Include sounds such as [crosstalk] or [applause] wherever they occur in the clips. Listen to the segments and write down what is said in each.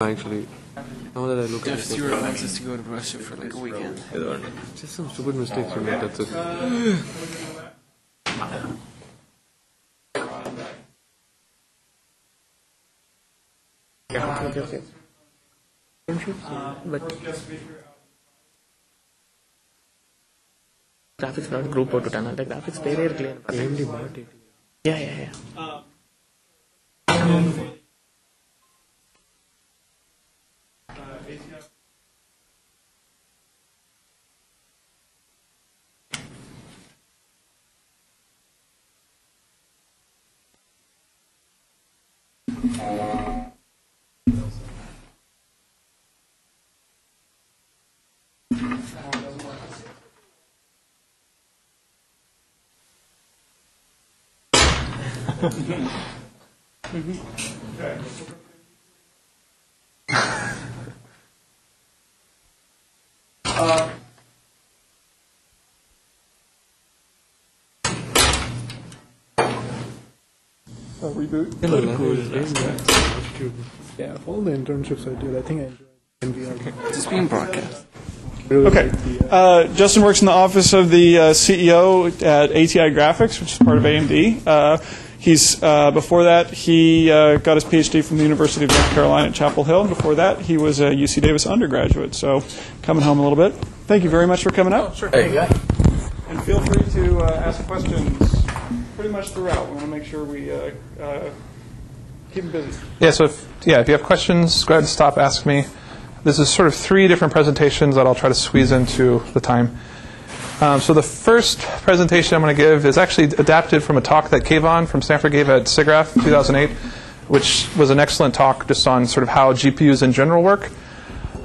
actually. Now that I look at Have it, zero access to go to Russia for like a weekend. just some stupid mistakes we made. That's it. Yeah, okay, okay. But graphics not group out to tunnel. The graphics very very clear. AMD Mart Yeah, yeah, yeah. Yeah, all the internships I did, I think I enjoyed NVR. It's being broadcast. Really Okay. liked the, uh, Uh, Justin works in the office of the uh, CEO at ATI Graphics, which is part of AMD. He's uh, before that he uh, got his PhD from the University of North Carolina at Chapel Hill. And before that, he was a UC Davis undergraduate. So, coming home a little bit. Thank you very much for coming out. sure. And feel free to uh, ask questions pretty much throughout. We want to make sure we uh, uh, keep them busy. Yeah, so if, yeah, if you have questions, go ahead and stop, ask me. This is sort of three different presentations that I'll try to squeeze into the time. Um, so the first presentation I'm going to give is actually adapted from a talk that Kayvon from Stanford gave at SIGGRAPH 2008, which was an excellent talk just on sort of how GPUs in general work.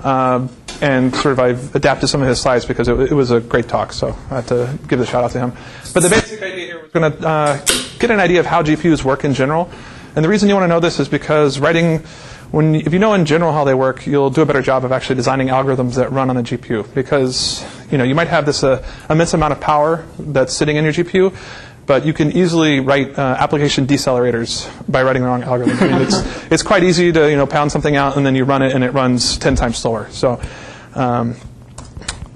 Um, and sort of I've adapted some of his slides because it, it was a great talk, so I had to give a shout out to him. But the basic idea here was going to uh, get an idea of how GPUs work in general. And the reason you want to know this is because writing, when if you know in general how they work, you'll do a better job of actually designing algorithms that run on the GPU. Because you know you might have this uh, immense amount of power that's sitting in your GPU, but you can easily write uh, application decelerators by writing the wrong algorithm. I mean, it's, it's quite easy to you know pound something out and then you run it and it runs 10 times slower. So um,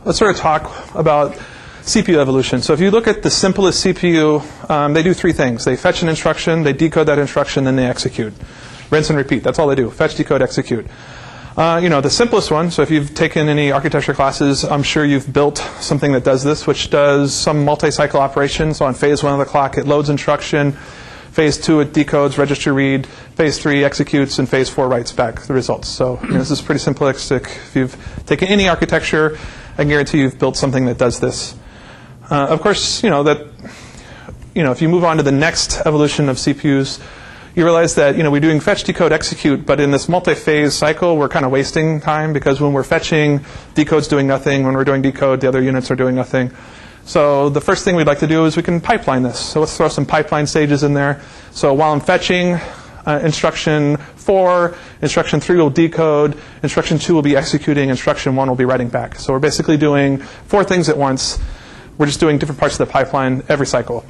let's sort of talk about CPU evolution. So if you look at the simplest CPU, um, they do three things. They fetch an instruction, they decode that instruction, then they execute. Rinse and repeat. That's all they do. Fetch, decode, execute. Uh, you know, the simplest one, so if you've taken any architecture classes, I'm sure you've built something that does this, which does some multi-cycle operation. So on phase one of the clock, it loads instruction. Phase two, it decodes, register read. Phase three, executes, and phase four writes back the results. So you know, this is pretty simplistic. If you've taken any architecture, I guarantee you've built something that does this. Uh, of course, you know that you know if you move on to the next evolution of CPUs, you realize that you know we're doing fetch, decode, execute, but in this multi-phase cycle, we're kind of wasting time because when we're fetching, decode's doing nothing. When we're doing decode, the other units are doing nothing. So the first thing we'd like to do is we can pipeline this. So let's throw some pipeline stages in there. So while I'm fetching, uh, instruction four, instruction three will decode, instruction two will be executing, instruction one will be writing back. So we're basically doing four things at once. We're just doing different parts of the pipeline every cycle.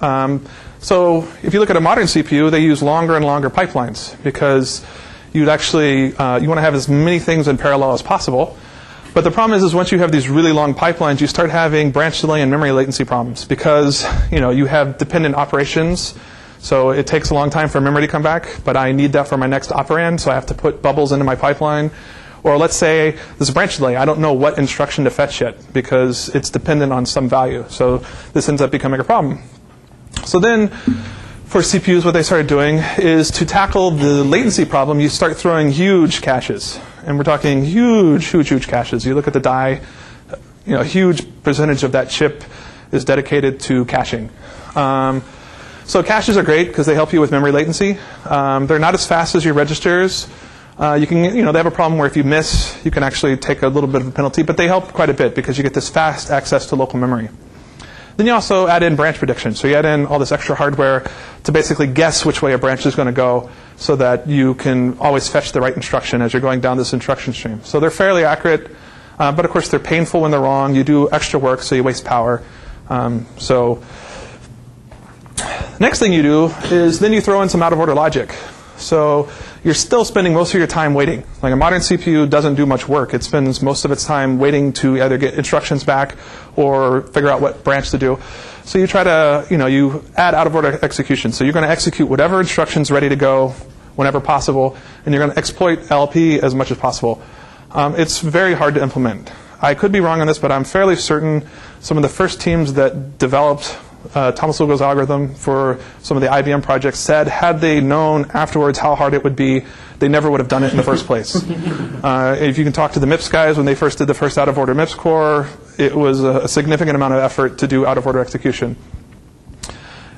Um, so if you look at a modern CPU, they use longer and longer pipelines because you'd actually uh, you want to have as many things in parallel as possible. But the problem is, is once you have these really long pipelines, you start having branch delay and memory latency problems because you know you have dependent operations. So it takes a long time for memory to come back, but I need that for my next operand, so I have to put bubbles into my pipeline. Or let's say there's a branch delay. I don't know what instruction to fetch yet because it's dependent on some value. So this ends up becoming a problem. So then, for CPUs, what they started doing is to tackle the latency problem, you start throwing huge caches. And we're talking huge, huge, huge caches. You look at the die, you know, a huge percentage of that chip is dedicated to caching. Um, so caches are great because they help you with memory latency. Um, they're not as fast as your registers. Uh, you can, you know, they have a problem where if you miss, you can actually take a little bit of a penalty, but they help quite a bit because you get this fast access to local memory. Then you also add in branch prediction. So you add in all this extra hardware to basically guess which way a branch is going to go so that you can always fetch the right instruction as you're going down this instruction stream. So they're fairly accurate, uh, but of course they're painful when they're wrong. You do extra work, so you waste power. Um, so next thing you do is then you throw in some out of order logic. So you're still spending most of your time waiting. Like a modern CPU doesn't do much work. It spends most of its time waiting to either get instructions back or figure out what branch to do. So you try to, you know, you add out of order execution. So you're going to execute whatever instructions ready to go whenever possible, and you're going to exploit ILP as much as possible. Um, it's very hard to implement. I could be wrong on this, but I'm fairly certain some of the first teams that developed uh, Tomasulo's algorithm for some of the IBM projects said had they known afterwards how hard it would be, they never would have done it in the first place. [laughs] Uh, if you can talk to the MIPS guys, when they first did the first out of order MIPS core, it was a, a significant amount of effort to do out of order execution.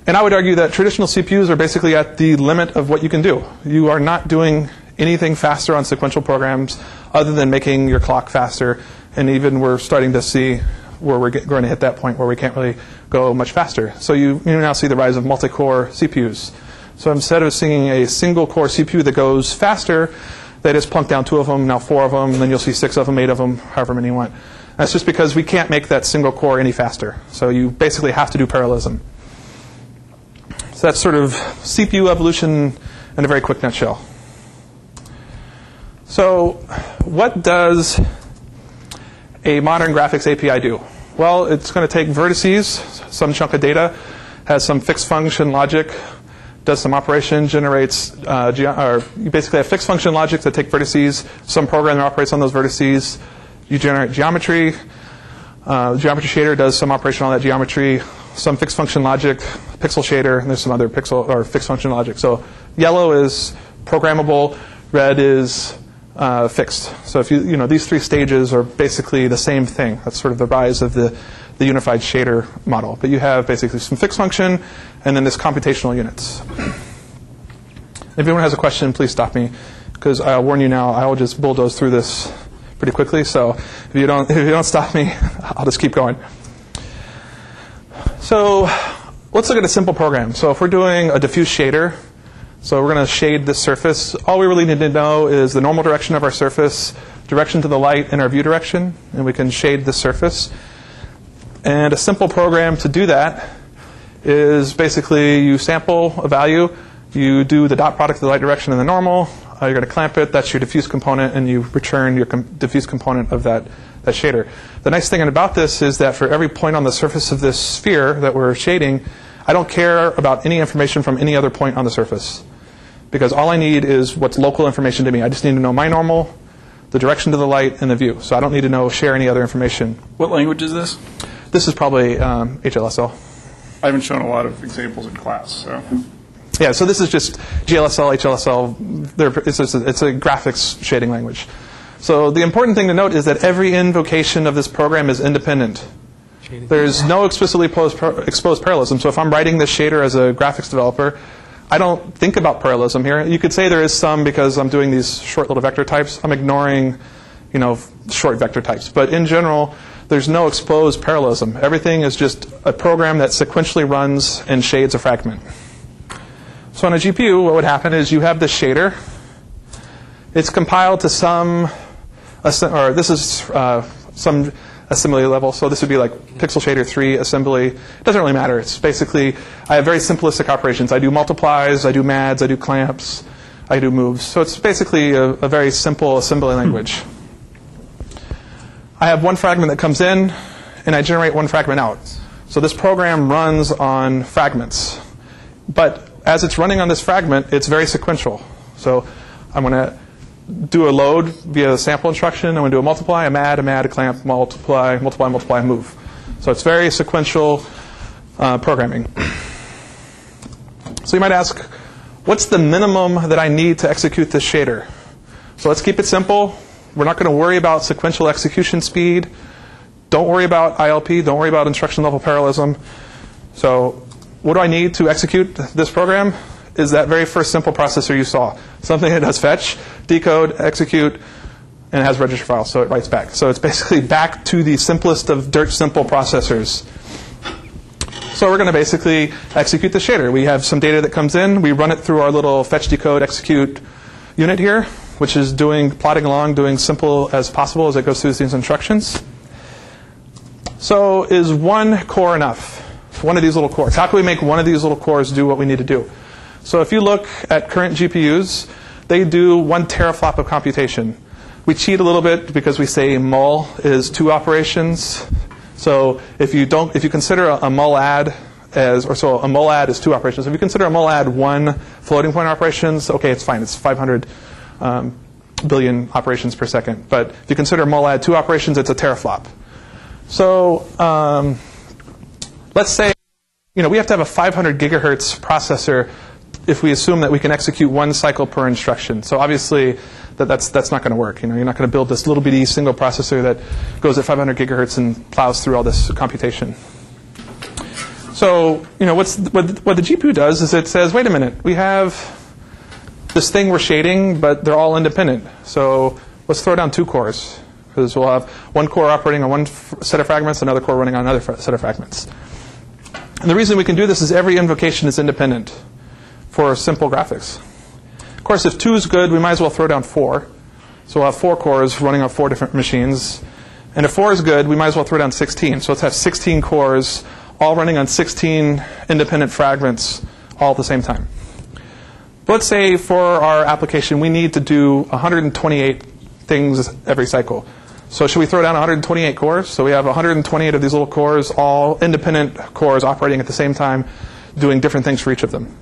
And I would argue that traditional CPUs are basically at the limit of what you can do. You are not doing anything faster on sequential programs other than making your clock faster. And even we're starting to see where we're get, going to hit that point where we can't really go much faster. So you, you now see the rise of multi-core CPUs. So instead of seeing a single core CPU that goes faster, they just plunk down two of them, now four of them, and then you'll see six of them, eight of them, however many you want. That's just because we can't make that single core any faster. So you basically have to do parallelism. So that's sort of CPU evolution in a very quick nutshell. So, what does a modern graphics API do? Well, it's going to take vertices, some chunk of data, has some fixed function logic, does some operation, generates, uh, or you basically have fixed function logic that take vertices, some program that operates on those vertices, you generate geometry, uh, geometry shader does some operation on that geometry, some fixed function logic, pixel shader, and there's some other pixel or fixed function logic. So yellow is programmable, red is uh, fixed. So if you you know these three stages are basically the same thing. That's sort of the rise of the the unified shader model. But you have basically some fixed function and then this computational units. If anyone has a question, please stop me because I'll warn you now. I will just bulldoze through this pretty quickly. So if you don't [laughs] if you don't stop me, [laughs] I'll just keep going. So let's look at a simple program. So if we're doing a diffuse shader, so we're going to shade this surface. All we really need to know is the normal direction of our surface, direction to the light, and our view direction, and we can shade the surface. And a simple program to do that is basically you sample a value, you do the dot product of the light direction and the normal, uh, you're going to clamp it, that's your diffuse component, and you return your com- diffuse component of that, that shader. The nice thing about this is that for every point on the surface of this sphere that we're shading, I don't care about any information from any other point on the surface. Because all I need is what's local information to me. I just need to know my normal, the direction to the light, and the view. So I don't need to know share any other information. What language is this? This is probably um, HLSL. I haven't shown a lot of examples in class, so. Yeah, so this is just GLSL, HLSL. It's, it's, a, it's a graphics shading language. So the important thing to note is that every invocation of this program is independent. There's no explicitly exposed, exposed parallelism. So if I'm writing this shader as a graphics developer, I don't think about parallelism here. You could say there is some because I'm doing these short little vector types. I'm ignoring, you know, short vector types. But in general, there's no exposed parallelism. Everything is just a program that sequentially runs and shades a fragment. So on a GPU, what would happen is you have this shader. It's compiled to some, or this is uh, some assembly level. So this would be like pixel shader 3 assembly. It doesn't really matter. It's basically, I have very simplistic operations. I do multiplies, I do mads, I do clamps, I do moves. So it's basically a, a very simple assembly language. I have one fragment that comes in, and I generate one fragment out. So this program runs on fragments. But as it's running on this fragment, it's very sequential. So I'm going to do a load via sample instruction. I'm going to do a multiply, a mad, a mad, a clamp, multiply, multiply, multiply, move. So it's very sequential uh, programming. So you might ask, what's the minimum that I need to execute this shader? So let's keep it simple. We're not going to worry about sequential execution speed. Don't worry about ILP. Don't worry about instruction level parallelism. So what do I need to execute this program? Is that very first simple processor you saw. Something that does fetch, decode, execute, and has register files, so it writes back. So it's basically back to the simplest of dirt simple processors. So we're going to basically execute the shader. We have some data that comes in. We run it through our little fetch, decode, execute unit here, which is doing plotting along, doing simple as possible as it goes through these instructions. So is one core enough? One of these little cores. How can we make one of these little cores do what we need to do? So if you look at current GPUs, they do one teraflop of computation. We cheat a little bit because we say mul is two operations. So if you don't, if you consider a, a mulad as, or so a mulad is two operations. If you consider a mulad one floating point operations, okay, it's fine. It's 500 um, billion operations per second. But if you consider mulad two operations, it's a teraflop. So um, let's say you know we have to have a 500 gigahertz processor if we assume that we can execute one cycle per instruction. So obviously that that's that's not going to work. You know, you're not going to build this little bitty single processor that goes at 500 gigahertz and plows through all this computation. So you know what's what, what the GPU does is it says, wait a minute, we have this thing we're shading, but they're all independent. So let's throw down two cores because we'll have one core operating on one set of fragments, another core running on another set of fragments. And the reason we can do this is every invocation is independent for simple graphics. Of course, if two is good, we might as well throw down four. So we'll have four cores running on four different machines. And if four is good, we might as well throw down 16. So let's have 16 cores all running on 16 independent fragments all at the same time. But let's say for our application, we need to do 128 things every cycle. So should we throw down 128 cores? So we have 128 of these little cores, all independent cores operating at the same time, doing different things for each of them.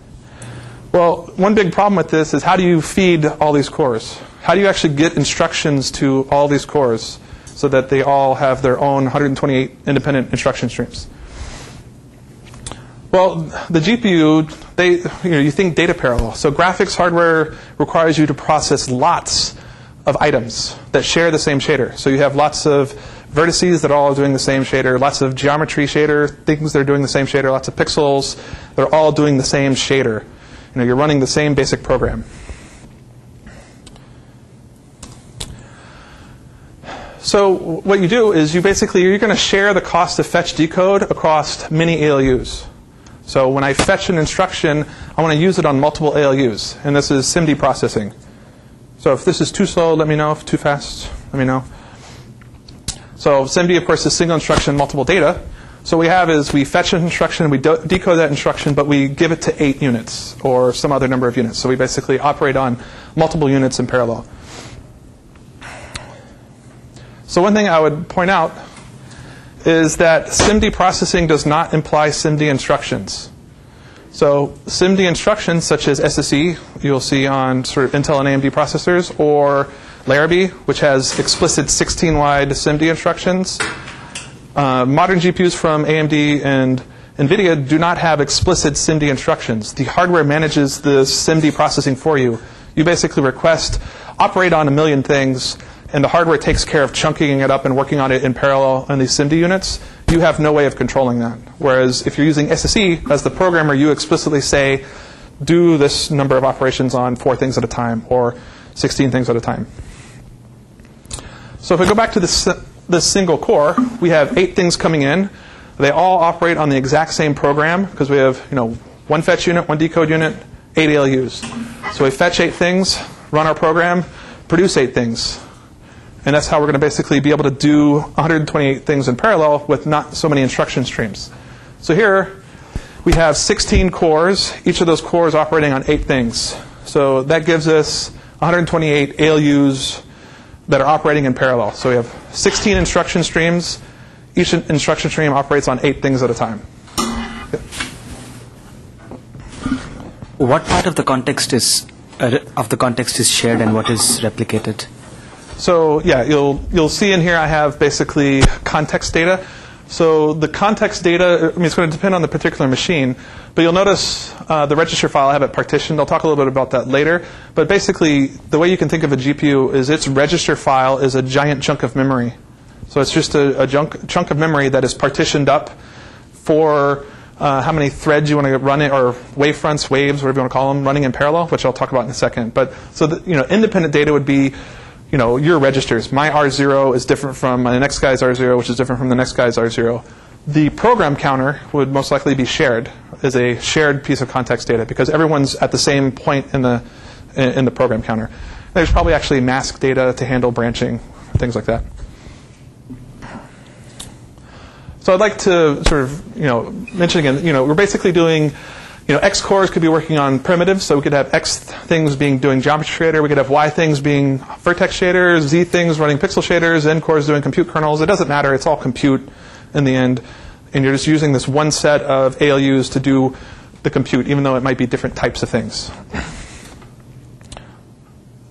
Well, one big problem with this is how do you feed all these cores? How do you actually get instructions to all these cores so that they all have their own 128 independent instruction streams? Well, the GPU, they, you know, you think data parallel. So graphics hardware requires you to process lots of items that share the same shader. So you have lots of vertices that are all doing the same shader, lots of geometry shader, things that are doing the same shader, lots of pixels, they're all doing the same shader. You know, you're running the same basic program. So what you do is you basically you're going to share the cost of fetch decode across many ALUs. So when I fetch an instruction, I want to use it on multiple ALUs, and this is SIMD processing. So if this is too slow, let me know. If too fast, let me know. So SIMD, of course, is single instruction, multiple data. So what we have is we fetch an instruction, we decode that instruction, but we give it to eight units or some other number of units. So we basically operate on multiple units in parallel. So one thing I would point out is that SIMD processing does not imply SIMD instructions. So SIMD instructions such as SSE, you'll see on sort of Intel and AMD processors, or Larrabee, which has explicit 16-wide SIMD instructions. Uh, modern GPUs from AMD and NVIDIA do not have explicit SIMD instructions. The hardware manages the SIMD processing for you. You basically request, operate on a million things, and the hardware takes care of chunking it up and working on it in parallel on these SIMD units, you have no way of controlling that. Whereas if you're using SSE, as the programmer, you explicitly say, do this number of operations on four things at a time or 16 things at a time. So if we go back to this, this single core, we have eight things coming in. They all operate on the exact same program because we have you know, one fetch unit, one decode unit, eight ALUs. So we fetch eight things, run our program, produce eight things. And that's how we're going to basically be able to do 128 things in parallel with not so many instruction streams. So here we have 16 cores, each of those cores operating on eight things. So that gives us 128 ALUs that are operating in parallel. So we have 16 instruction streams. Each instruction stream operates on eight things at a time. What part of the context is uh, of the context is shared and what is replicated? So yeah, you'll you'll see in here I have basically context data. So the context data, I mean, it's going to depend on the particular machine, but you'll notice uh, the register file I have it partitioned. I'll talk a little bit about that later. But basically, the way you can think of a GPU is its register file is a giant chunk of memory. So it's just a, a chunk, chunk of memory that is partitioned up for uh, how many threads you want to run it, or wavefronts, waves, whatever you want to call them, running in parallel, which I'll talk about in a second. But so the, you know, independent data would be you know, your registers. My R0 is different from my next guy's R0, which is different from the next guy's R0. The program counter would most likely be shared as a shared piece of context data because everyone's at the same point in the in the program counter. There's probably actually mask data to handle branching, things like that. So I'd like to sort of, you know, mention again, you know, we're basically doing, you know, X cores could be working on primitives, so we could have X things being doing geometry shader, we could have Y things being vertex shaders, Z things running pixel shaders, N cores doing compute kernels. It doesn't matter, it's all compute in the end. And you're just using this one set of ALUs to do the compute, even though it might be different types of things.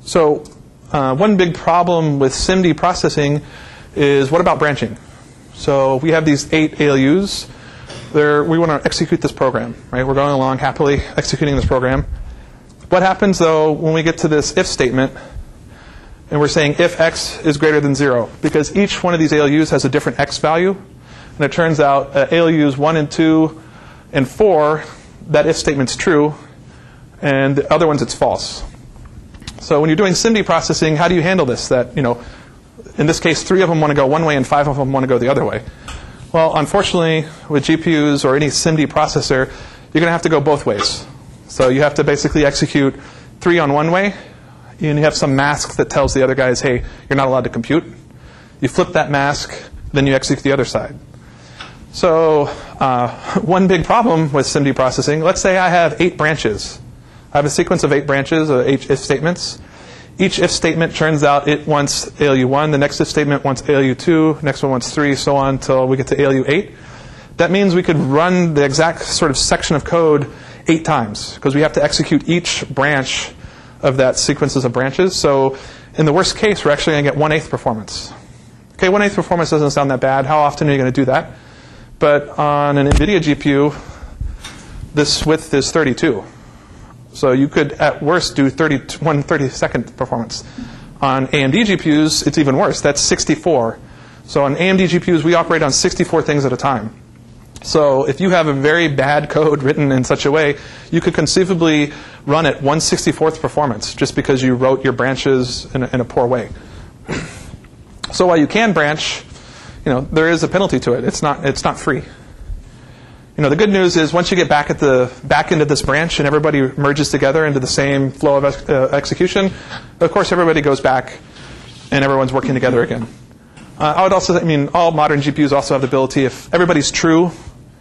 So, uh, one big problem with SIMD processing is what about branching? So, we have these eight ALUs. They're, we want to execute this program, right? We're going along happily executing this program. What happens though when we get to this if statement and we're saying if x is greater than 0? Because each one of these ALUs has a different x value. And it turns out uh, ALUs 1 and 2 and 4, that if statement's true, and the other ones it's false. So when you're doing SIMD processing, how do you handle this? That, you know, in this case, three of them want to go one way and five of them want to go the other way. Well, unfortunately, with GPUs or any SIMD processor, you're going to have to go both ways. So you have to basically execute three on one way, and you have some mask that tells the other guys, hey, you're not allowed to compute. You flip that mask, then you execute the other side. So uh, [laughs] one big problem with SIMD processing, let's say I have eight branches. I have a sequence of eight branches, uh, eight if statements. Each if statement turns out it wants ALU1, the next if statement wants ALU2, next one wants 3, so on until we get to ALU8. That means we could run the exact sort of section of code eight times because we have to execute each branch of that sequences of branches. So in the worst case, we're actually going to get one-eighth performance. Okay, one-eighth performance doesn't sound that bad. How often are you going to do that? But on an NVIDIA GPU, this width is 32. So you could, at worst, do 30, one 32nd performance. On AMD GPUs, it's even worse. That's 64. So on AMD GPUs, we operate on 64 things at a time. So if you have a very bad code [laughs] written in such a way, you could conceivably run at 164th performance just because you wrote your branches in a, in a poor way. So while you can branch, you know, there is a penalty to it. It's not, it's not free. You know, the good news is once you get back at the back end of this branch and everybody merges together into the same flow of ex- uh, execution, of course everybody goes back and everyone's working together again. Uh, I would also, I mean, all modern GPUs also have the ability, if everybody's true,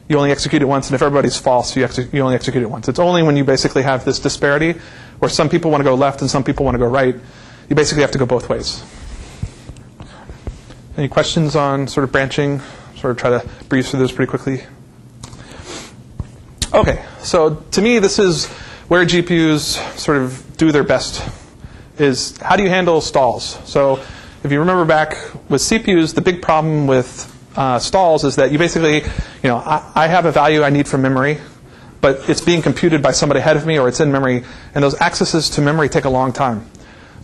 you only execute it once, and if everybody's false, you, exe- you only execute it once. It's only when you basically have this disparity, where some people want to go left and some people want to go right, you basically have to go both ways. Any questions on sort of branching? Sort of try to breeze through this pretty quickly. Okay, so to me, this is where GPUs sort of do their best. Is how do you handle stalls? So if you remember back with CPUs, the big problem with uh, stalls is that you basically, you know, I, I have a value I need from memory, but it's being computed by somebody ahead of me or it's in memory, and those accesses to memory take a long time.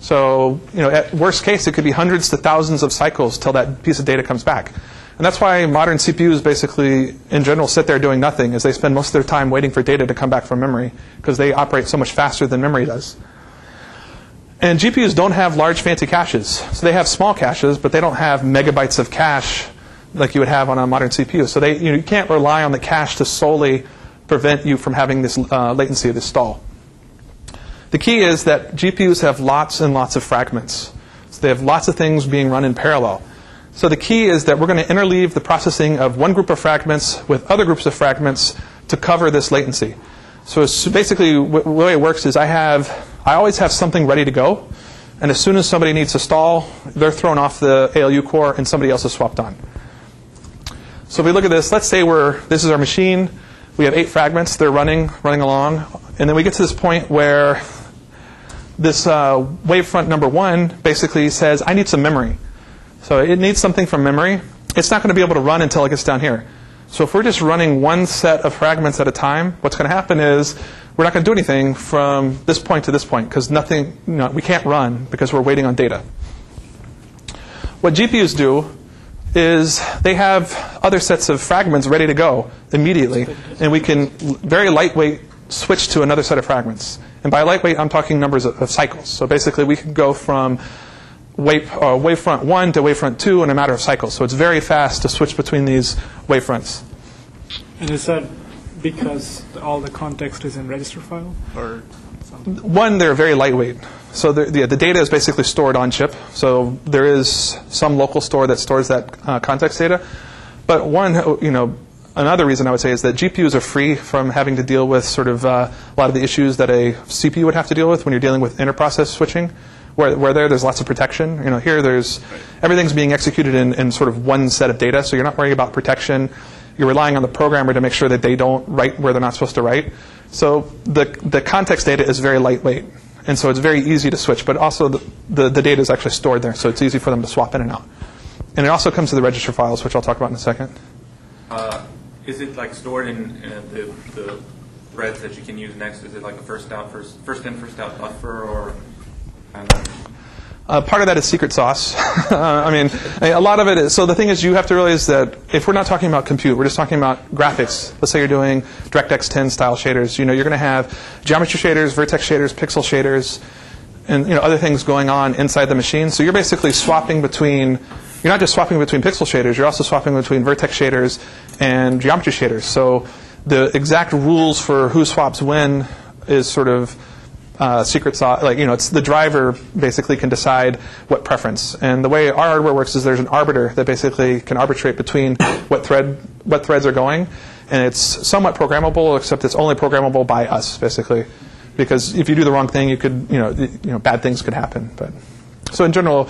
So, you know, at worst case, it could be hundreds to thousands of cycles till that piece of data comes back. And that's why modern CPUs basically, in general, sit there doing nothing, is they spend most of their time waiting for data to come back from memory, because they operate so much faster than memory does. And GPUs don't have large fancy caches. So they have small caches, but they don't have megabytes of cache like you would have on a modern CPU. So they, you, know, you can't rely on the cache to solely prevent you from having this uh, latency, of this stall. The key is that GPUs have lots and lots of fragments. So they have lots of things being run in parallel. So the key is that we're going to interleave the processing of one group of fragments with other groups of fragments to cover this latency. So basically, the way it works is I have, I always have something ready to go, and as soon as somebody needs to stall, they're thrown off the ALU core and somebody else is swapped on. So if we look at this, let's say we're, this is our machine. We have eight fragments. They're running, running along. And then we get to this point where this uh, wavefront number one basically says, I need some memory. So it needs something from memory. It's not going to be able to run until it gets down here. So if we're just running one set of fragments at a time, what's going to happen is we're not going to do anything from this point to this point because nothing, you know, we can't run because we're waiting on data. What GPUs do is they have other sets of fragments ready to go immediately, and we can very lightweight switch to another set of fragments. And by lightweight, I'm talking numbers of, of cycles. So basically, we can go from wave, uh, wavefront 1 to wavefront 2 in a matter of cycles. So it's very fast to switch between these wavefronts. And is that because all the context is in register file or something? One, they're very lightweight. So the, the, the data is basically stored on chip. So there is some local store that stores that uh, context data. But one, you know, another reason I would say is that GPUs are free from having to deal with sort of uh, a lot of the issues that a CPU would have to deal with when you're dealing with interprocess switching. Where, where there, there's lots of protection. You know, here, there's everything's being executed in, in sort of one set of data, so you're not worrying about protection. You're relying on the programmer to make sure that they don't write where they're not supposed to write. So the the context data is very lightweight, and so it's very easy to switch. But also the, the, the data is actually stored there, so it's easy for them to swap in and out. And it also comes to the register files, which I'll talk about in a second. Uh, Is it like stored in uh, the, the threads that you can use next? Is it like a first out, first, first in, first out buffer or? Uh, part of that is secret sauce. [laughs] I mean, a lot of it is. So the thing is, you have to realize that if we're not talking about compute, we're just talking about graphics. Let's say you're doing DirectX 10 style shaders. You know, you're going to have geometry shaders, vertex shaders, pixel shaders, and you know other things going on inside the machine. So you're basically swapping between. You're not just swapping between pixel shaders. You're also swapping between vertex shaders and geometry shaders. So the exact rules for who swaps when is sort of uh, secret sauce. Like you know, it's the driver basically can decide what preference. And the way our hardware works is there's an arbiter that basically can arbitrate between what thread what threads are going, and it's somewhat programmable, except it's only programmable by us basically, because if you do the wrong thing, you could you know you know bad things could happen. But so in general.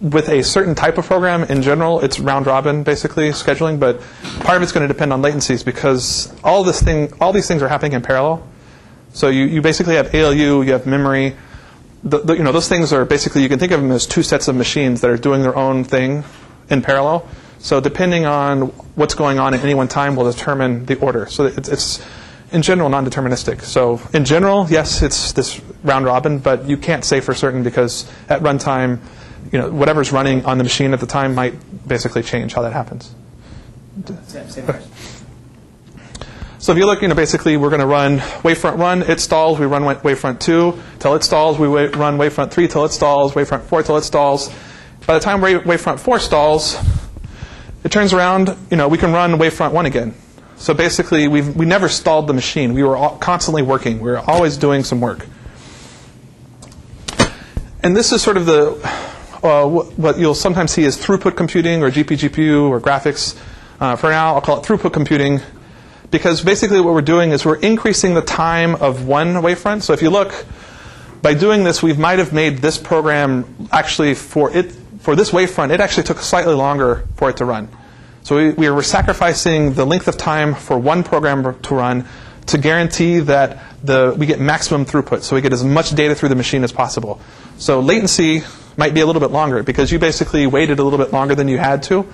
With a certain type of program, in general, it's round robin basically scheduling, but part of it's going to depend on latencies because all this thing, all these things are happening in parallel. So you, you basically have ALU, you have memory. The, the, you know, those things are basically, you can think of them as two sets of machines that are doing their own thing in parallel. So depending on what's going on at any one time will determine the order. So it's, it's in general non-deterministic. So in general, yes, it's this round robin, but you can't say for certain because at runtime, you know, whatever's running on the machine at the time might basically change how that happens. So if you look, you know, basically we're going to run wavefront 1, it stalls, we run wavefront 2 till it stalls, we run wavefront 3 till it stalls, wavefront 4 till it stalls. By the time wavefront 4 stalls, it turns around, you know, we can run wavefront 1 again. So basically, we've, we never stalled the machine. We were constantly working. We were always doing some work. And this is sort of the, uh, what you'll sometimes see as throughput computing or GPGPU or graphics. Uh, for now, I'll call it throughput computing because basically what we're doing is we're increasing the time of one wavefront. So if you look, by doing this, we might have made this program actually for it for this wavefront. It actually took slightly longer for it to run. So we, we were sacrificing the length of time for one program to run to guarantee that the, we get maximum throughput, so we get as much data through the machine as possible. So latency might be a little bit longer because you basically waited a little bit longer than you had to.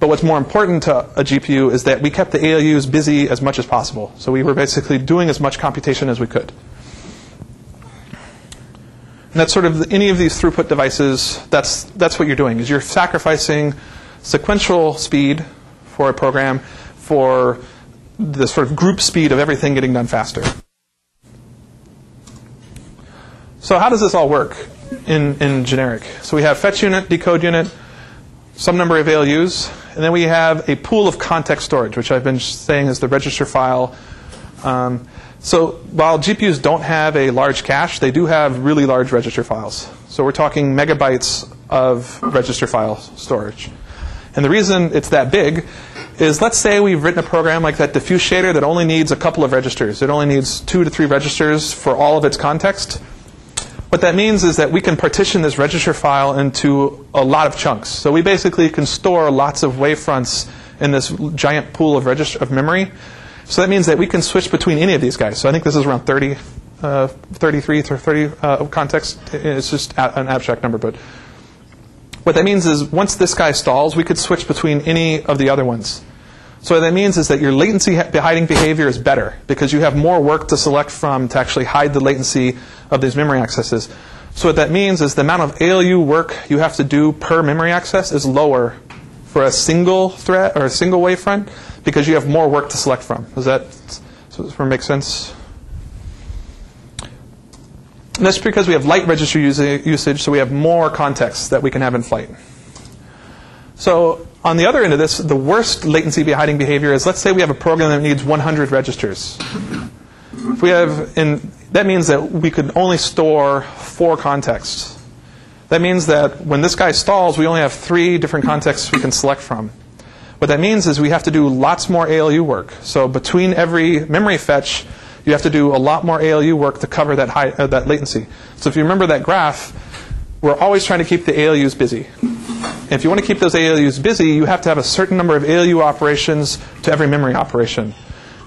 But what's more important to a GPU is that we kept the ALUs busy as much as possible. So we were basically doing as much computation as we could. And that's sort of the, any of these throughput devices. That's that's what you're doing. Is you're sacrificing sequential speed for a program for the sort of group speed of everything getting done faster. So how does this all work in, in generic? So we have fetch unit, decode unit, some number of ALUs, and then we have a pool of context storage, which I've been saying is the register file. Um, so while GPUs don't have a large cache, they do have really large register files. So we're talking megabytes of register file storage. And the reason it's that big is let's say we've written a program like that diffuse shader that only needs a couple of registers. It only needs two to three registers for all of its context. What that means is that we can partition this register file into a lot of chunks. So we basically can store lots of wavefronts in this giant pool of register of memory. So that means that we can switch between any of these guys. So I think this is around 30, uh, 33 or 30 uh, context. It's just an abstract number, but what that means is once this guy stalls, we could switch between any of the other ones. So what that means is that your latency hiding behavior is better because you have more work to select from to actually hide the latency of these memory accesses. So what that means is the amount of ALU work you have to do per memory access is lower for a single thread or a single wavefront because you have more work to select from. Does that does that make sense? And that's because we have light register usage, so we have more context that we can have in flight. So on the other end of this, the worst latency hiding behavior is let's say we have a program that needs 100 registers. If we have, in, that means that we could only store four contexts. That means that when this guy stalls, we only have three different contexts we can select from. What that means is we have to do lots more ALU work. So between every memory fetch, you have to do a lot more ALU work to cover that, high, uh, that latency. So if you remember that graph, we're always trying to keep the ALUs busy. And if you want to keep those ALUs busy, you have to have a certain number of ALU operations to every memory operation.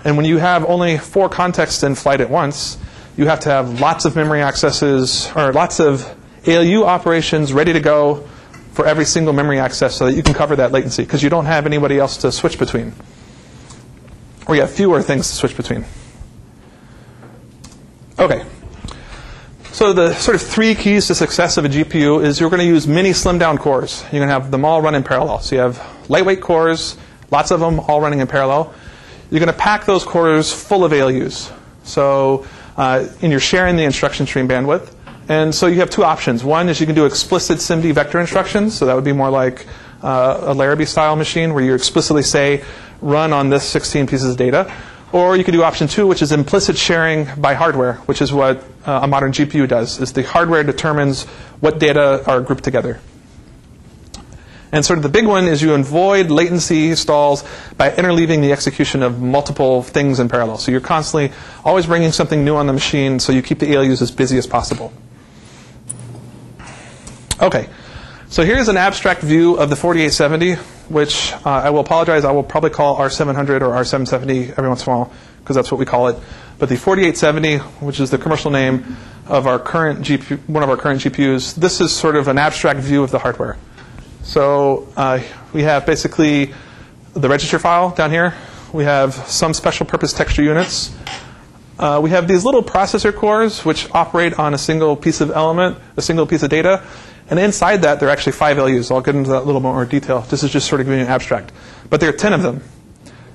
And when you have only four contexts in flight at once, you have to have lots of memory accesses or lots of ALU operations ready to go for every single memory access so that you can cover that latency because you don't have anybody else to switch between. Or you have fewer things to switch between. Okay. So the sort of three keys to success of a GPU is you're going to use many slim down cores. You're going to have them all run in parallel. So you have lightweight cores, lots of them all running in parallel. You're going to pack those cores full of ALUs. So uh, and you're sharing the instruction stream bandwidth. And so you have two options. One is you can do explicit SIMD vector instructions. So that would be more like uh, a Larrabee style machine where you explicitly say, run on this 16 pieces of data. Or you could do option two, which is implicit sharing by hardware, which is what uh, a modern GPU does. Is the hardware determines what data are grouped together. And sort of the big one is you avoid latency stalls by interleaving the execution of multiple things in parallel. So you're constantly always bringing something new on the machine so you keep the ALUs as busy as possible. Okay, so here's an abstract view of the 4870, which uh, I will apologize, I will probably call R700 or R770 every once in a while, because that's what we call it. But the 4870, which is the commercial name of our current GPU, one of our current GPUs, this is sort of an abstract view of the hardware. So uh, we have basically the register file down here. We have some special purpose texture units. Uh, we have these little processor cores which operate on a single piece of element, a single piece of data. And inside that, there are actually five LUs. I'll get into that a little more detail. This is just sort of giving you an abstract. But there are 10 of them.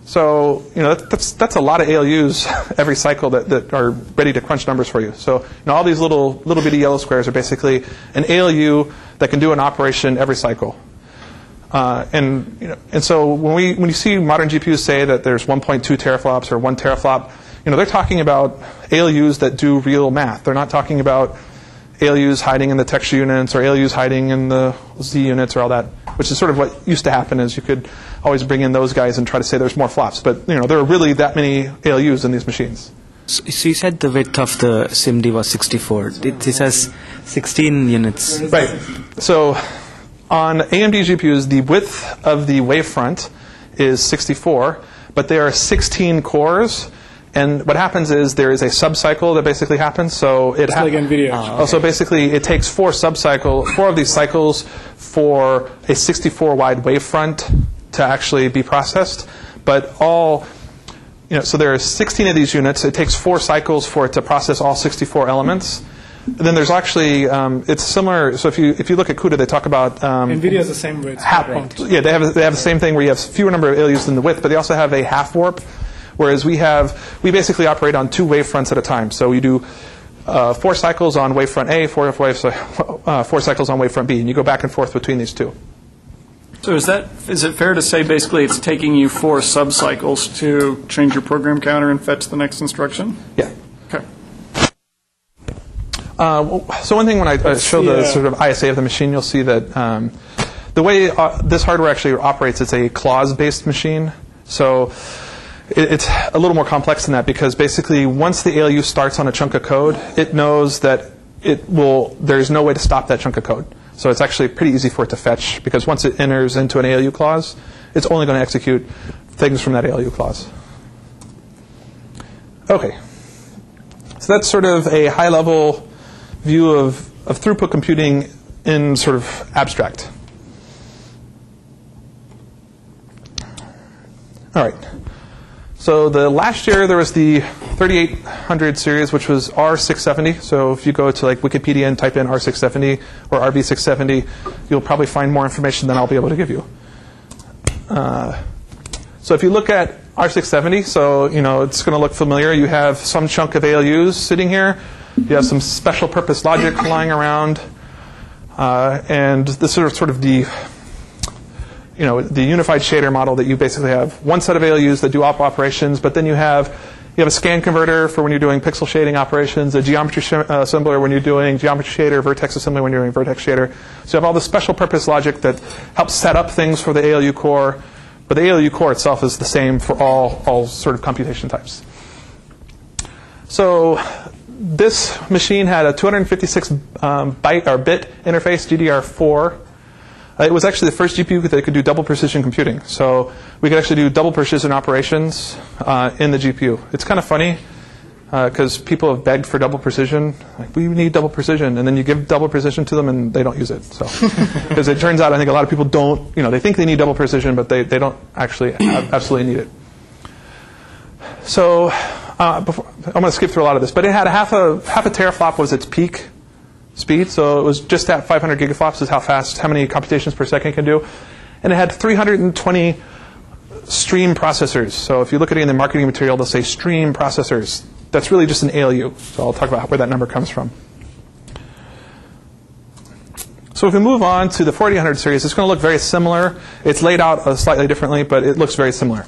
So, you know, that's, that's a lot of ALUs [laughs] every cycle that, that are ready to crunch numbers for you. So, you know, all these little, little bitty yellow squares are basically an ALU that can do an operation every cycle. Uh, and, you know, and so when, we, when you see modern GPUs say that there's 1.2 teraflops or 1 teraflop, you know, they're talking about ALUs that do real math. They're not talking about ALUs hiding in the texture units or ALUs hiding in the Z units or all that, which is sort of what used to happen is you could always bring in those guys and try to say there's more flops. But you know, there are really that many ALUs in these machines. So, you said the width of the SIMD was 64. It, this has 16 units. Right. So on AMD GPUs, the width of the wavefront is 64, but there are 16 cores and what happens is there is a subcycle that basically happens. So it It's like NVIDIA. Also, basically, it takes four subcycle, four of these cycles for a 64 wide wavefront to actually be processed. But all, you know, so there are 16 of these units. It takes four cycles for it to process all 64 elements. And then there's actually um, it's similar. So if you if you look at CUDA, they talk about um, NVIDIA is the same way. Half, half yeah, they have they have the same thing where you have fewer number of ALUs than the width, but they also have a half warp. Whereas we have we basically operate on two wavefronts at a time. So we do uh, four cycles on wavefront A, four wave, [laughs] uh, four cycles on wavefront B, and you go back and forth between these two. So is that is it fair to say basically it's taking you four subcycles to change your program counter and fetch the next instruction? Yeah. Okay. Uh, so one thing when I uh, show the Yeah. sort of ISA of the machine, you'll see that um, the way uh, this hardware actually operates, it's a clause-based machine. So it, it's a little more complex than that because basically once the ALU starts on a chunk of code, it knows that it will. There's no way to stop that chunk of code. So it's actually pretty easy for it to fetch because once it enters into an ALU clause, it's only going to execute things from that ALU clause. Okay. So that's sort of a high level view of, of throughput computing in sort of abstract. All right. So the last year there was the 3800 series, which was R670. So if you go to like Wikipedia and type in R670 or RV670, you'll probably find more information than I'll be able to give you. Uh, so if you look at R670, so you know it's going to look familiar. You have some chunk of ALUs sitting here. You have some special purpose logic lying around, uh, and this is sort of the you know the unified shader model that you basically have one set of ALUs that do op operations, but then you have you have a scan converter for when you're doing pixel shading operations, a geometry uh, assembler when you're doing geometry shader, vertex assembly when you're doing vertex shader. So you have all the special purpose logic that helps set up things for the ALU core, But the ALU core itself is the same for all, all sort of computation types. So this machine had a 256 um, byte or bit interface, GDDR4. Uh, It was actually the first GPU that could do double precision computing. So we could actually do double precision operations uh, in the GPU. It's kind of funny because people have begged for double precision. Like, we need double precision, and then you give double precision to them, and they don't use it. So, [laughs] because it turns out, I think a lot of people don't. You know, they think they need double precision, but they, they don't actually absolutely need it. So, uh, before, I'm going to skip through a lot of this, but it had a half a half a teraflop was its peak speed, so it was just at 500 gigaflops is how fast, how many computations per second can do, and it had 320 stream processors. So if you look at it in the marketing material, they'll say stream processors. That's really just an ALU. So I'll talk about where that number comes from. So if we move on to the 4800 series, it's going to look very similar. It's laid out uh, slightly differently, but it looks very similar.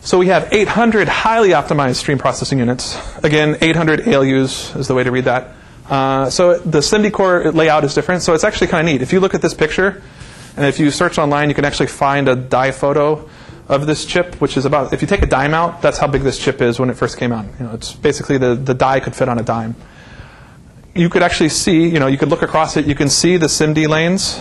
So we have 800 highly optimized stream processing units. Again, 800 ALUs is the way to read that. Uh, so the SIMD core layout is different. So it's actually kind of neat. If you look at this picture, and if you search online, you can actually find a die photo of this chip, which is about, if you take a dime out, that's how big this chip is when it first came out. You know, it's basically the, the die could fit on a dime. You could actually see, you know, you could look across it, you can see the SIMD lanes,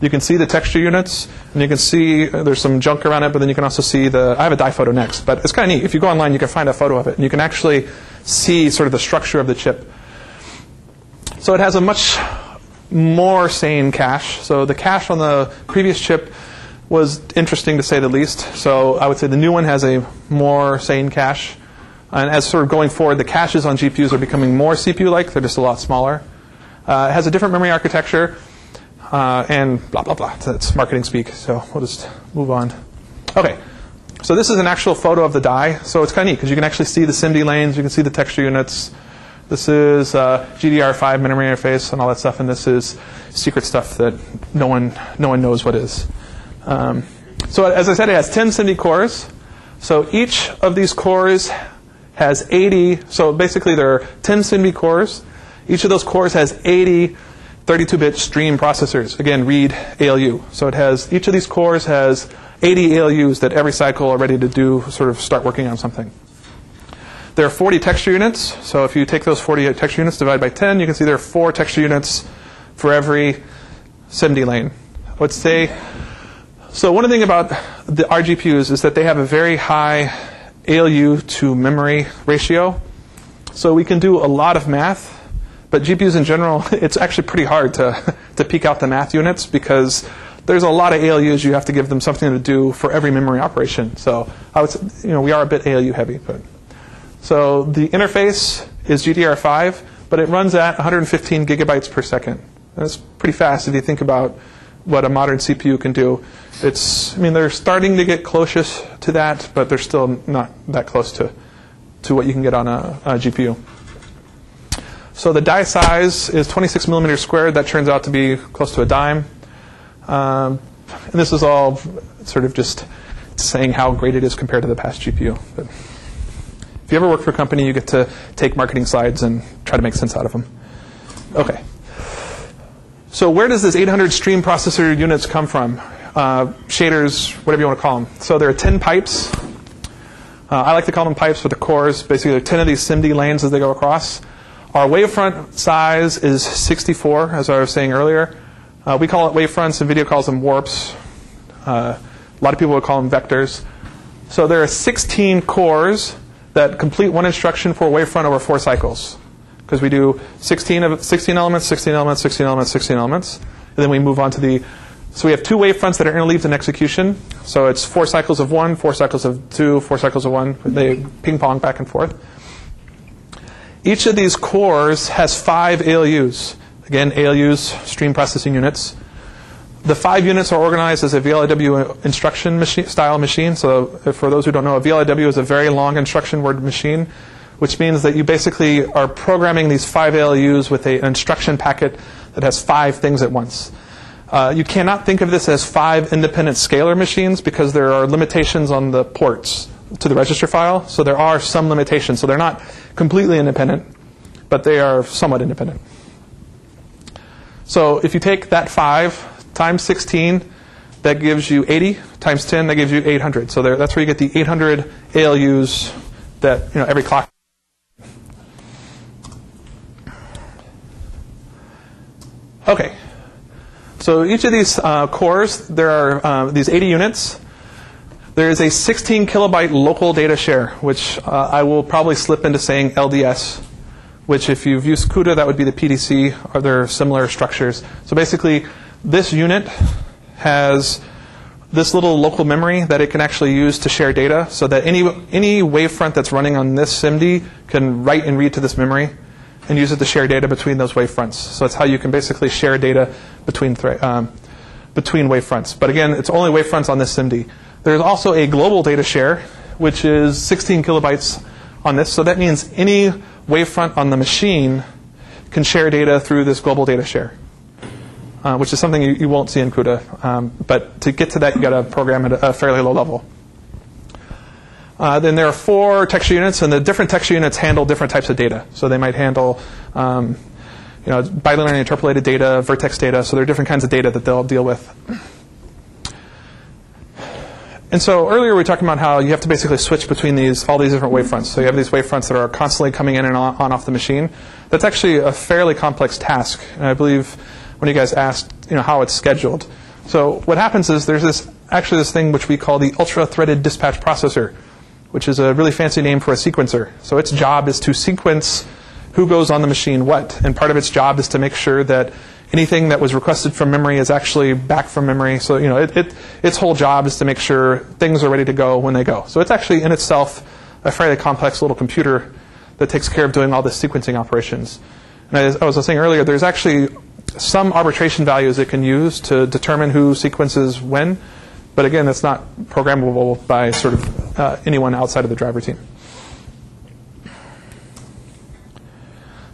you can see the texture units, and you can see uh, there's some junk around it, but then you can also see the, I have a die photo next, but it's kind of neat. If you go online, you can find a photo of it, and you can actually see sort of the structure of the chip. So it has a much more sane cache. So the cache on the previous chip was interesting to say the least. So I would say the new one has a more sane cache. And as sort of going forward, the caches on GPUs are becoming more CPU-like. They're just a lot smaller. Uh, it has a different memory architecture, uh, and blah blah blah. That's marketing speak. So we'll just move on. Okay. So this is an actual photo of the die. So it's kind of neat because you can actually see the SIMD lanes, you can see the texture units. This is uh, GDDR5 memory interface and all that stuff, and this is secret stuff that no one no one knows what is. Um, so as I said, it has 10 SIMD cores. So each of these cores has 80. So basically, there are 10 SIMD cores. Each of those cores has 80 32-bit stream processors. Again, read ALU. So it has each of these cores has 80 ALUs that every cycle are ready to do sort of start working on something. There are 40 texture units. So if you take those 40 texture units, divide by 10, you can see there are four texture units for every SIMD lane. Let's say. So one of the thing about the RGPUs is that they have a very high ALU to memory ratio. So we can do a lot of math, but GPUs in general, [laughs] it's actually pretty hard to, [laughs] to peek out the math units because there's a lot of ALUs you have to give them something to do for every memory operation. So I would you know, we are a bit ALU heavy, but so the interface is GDDR5, but it runs at 115 gigabytes per second. That's pretty fast if you think about what a modern CPU can do. It's, I mean, they're starting to get closest to that, but they're still not that close to, to what you can get on a, a GPU. So the die size is 26 millimeters squared. That turns out to be close to a dime. Um, and this is all sort of just saying how great it is compared to the past GPU. But if you ever work for a company, you get to take marketing slides and try to make sense out of them. Okay. So where does this 800 stream processor units come from? Uh, shaders, whatever you want to call them. So there are 10 pipes. Uh, I like to call them pipes for the cores. Basically, there are 10 of these SIMD lanes as they go across. Our wavefront size is 64, as I was saying earlier. Uh, we call it wavefronts, NVIDIA calls them warps. Uh, a lot of people would call them vectors. So there are 16 cores that complete one instruction for a wavefront over four cycles. Because we do 16, of, 16 elements, 16 elements, 16 elements, 16 elements. And then we move on to the. So we have two wavefronts that are interleaved in execution. So it's four cycles of one, four cycles of two, four cycles of one. They ping pong back and forth. Each of these cores has five ALUs. Again, ALUs, stream processing units. The five units are organized as a VLIW instruction machine, style machine. So, for those who don't know, a VLIW is a very long instruction word machine, which means that you basically are programming these five ALUs with a, an instruction packet that has five things at once. Uh, you cannot think of this as five independent scalar machines because there are limitations on the ports to the register file. So there are some limitations. So they're not completely independent, but they are somewhat independent. So if you take that 5 times 16, that gives you 80 times 10, that gives you 800. So there, that's where you get the 800 ALUs that you know every clock. Okay. So each of these uh, cores, there are uh, these 80 units. There is a 16 kilobyte local data share, which uh, I will probably slip into saying LDS, which if you've used CUDA, that would be the PDC, or there similar structures. So basically, this unit has this little local memory that it can actually use to share data so that any, any wavefront that's running on this SIMD can write and read to this memory and use it to share data between those wavefronts. So that's how you can basically share data between, um, between wavefronts. But again, it's only wavefronts on this SIMD. There's also a global data share, which is 16 kilobytes on this. So that means any wavefront on the machine can share data through this global data share, uh, which is something you, you won't see in CUDA. Um, but to get to that, you've got to program at a, fairly low level. Uh, then there are four texture units, and the different texture units handle different types of data. So they might handle, um, you know, bilinearly interpolated data, vertex data. So there are different kinds of data that they'll deal with. And so earlier we were talking about how you have to basically switch between these all these different wavefronts. So you have these wavefronts that are constantly coming in and on, on off the machine. That's actually a fairly complex task. And I believe when you guys asked, you know, how it's scheduled. So what happens is there's this actually this thing which we call the ultra-threaded dispatch processor, which is a really fancy name for a sequencer. So its job is to sequence who goes on the machine what, and part of its job is to make sure that anything that was requested from memory is actually back from memory. So you know, it, it, its whole job is to make sure things are ready to go when they go. So it's actually in itself a fairly complex little computer that takes care of doing all the sequencing operations. And as I was saying earlier, there's actually some arbitration values it can use to determine who sequences when. But again, that's not programmable by sort of uh, anyone outside of the driver team.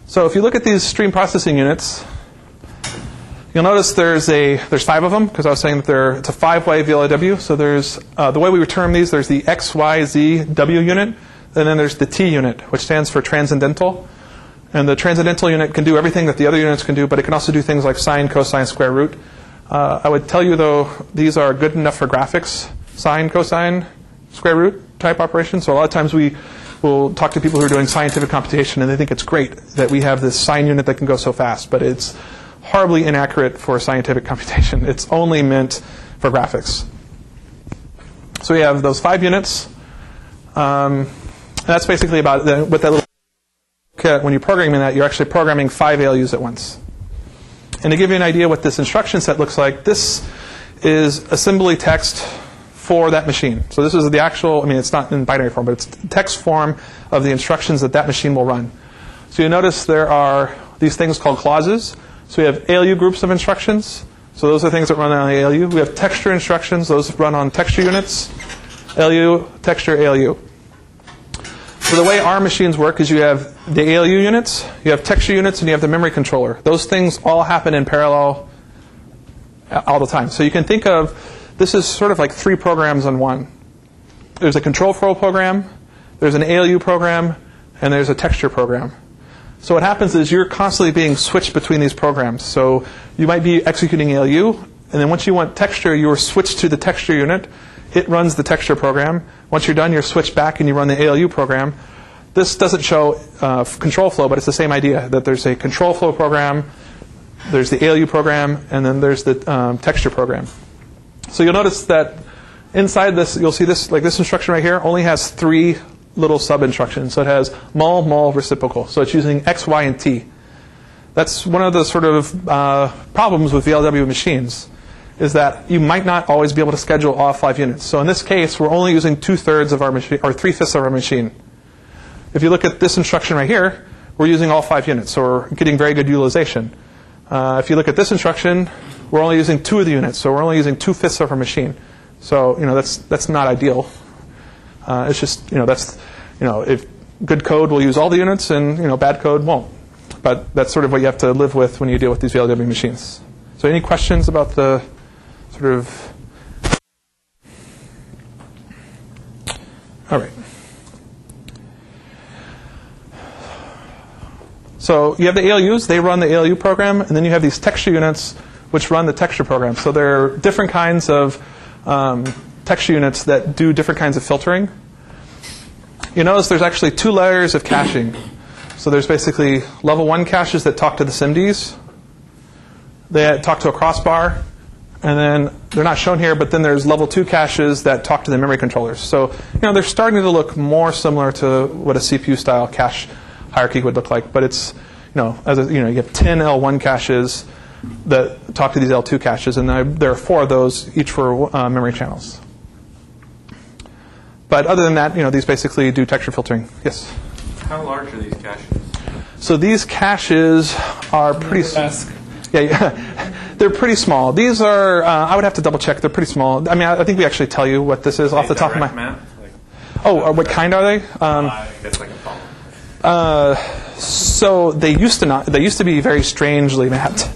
So if you look at these stream processing units, you'll notice there's a there's five of them because I was saying that they're it's a five-way VLIW. So there's uh, the way we would term these. There's the X, Y, Z, W unit, and then there's the T unit, which stands for transcendental. And the transcendental unit can do everything that the other units can do, but it can also do things like sine, cosine, square root. Uh, I would tell you, though, these are good enough for graphics, sine, cosine, square root type operations. So a lot of times we will talk to people who are doing scientific computation, and they think it's great that we have this sine unit that can go so fast, but it's horribly inaccurate for scientific [laughs] computation. It's only meant for graphics. So we have those five units. Um, that's basically about the, what that little when you're programming that, you're actually programming five ALUs at once. And to give you an idea what this instruction set looks like, this is assembly text for that machine. So this is the actual, I mean, it's not in binary form, but it's text form of the instructions that that machine will run. So you notice there are these things called clauses. So we have ALU groups of instructions. So those are things that run on ALU. We have texture instructions. Those run on texture units. ALU, texture, ALU. So the way our machines work is you have the ALU units, you have texture units, and you have the memory controller. Those things all happen in parallel uh, all the time. So you can think of this is sort of like three programs in one. There's a control flow program, there's an ALU program, and there's a texture program. So what happens is you're constantly being switched between these programs. So you might be executing ALU, and then once you want texture, you are switched to the texture unit. It runs the texture program. Once you're done, you're switched back and you run the ALU program. This doesn't show uh, control flow, but it's the same idea that there's a control flow program, there's the ALU program, and then there's the um, texture program. So you'll notice that inside this, you'll see this, like this instruction right here, only has three little sub instructions. So it has mul, mul, reciprocal. So it's using X, Y, and T. That's one of the sort of uh, problems with VLIW machines is that you might not always be able to schedule all five units. So in this case, we're only using two thirds of our machine, or three fifths of our machine. If you look at this instruction right here, we're using all five units, so we're getting very good utilization. Uh, if you look at this instruction, we're only using two of the units, so we're only using two fifths of our machine. So you know that's that's not ideal. Uh, it's just you know that's you know if good code will use all the units and you know bad code won't. But that's sort of what you have to live with when you deal with these VLIW machines. So any questions about the sort of all right. So you have the ALUs, they run the ALU program, and then you have these texture units, which run the texture program. So there are different kinds of um, texture units that do different kinds of filtering. You notice there's actually two layers of caching. So there's basically level one caches that talk to the SIMDs. They talk to a crossbar, and then they're not shown here, but then there's level two caches that talk to the memory controllers. So you know they're starting to look more similar to what a CPU style cache hierarchy would look like. But it's you know as a, you know you have 10 L1 caches that talk to these L2 caches, and there- there are four of those, each for uh, memory channels. But other than that, you know these basically do texture filtering. Yes. How large are these caches? So these caches are pretty. s- Ask. Yeah, yeah. [laughs] they're pretty small. These are. Uh, I would have to double check. They're pretty small. I mean, I, I think we actually tell you what this is off the top of my. Direct map? Like, Oh, uh, what kind are they? Um, I guess like a phone. uh, so they used to not. They used to be very strangely mapped.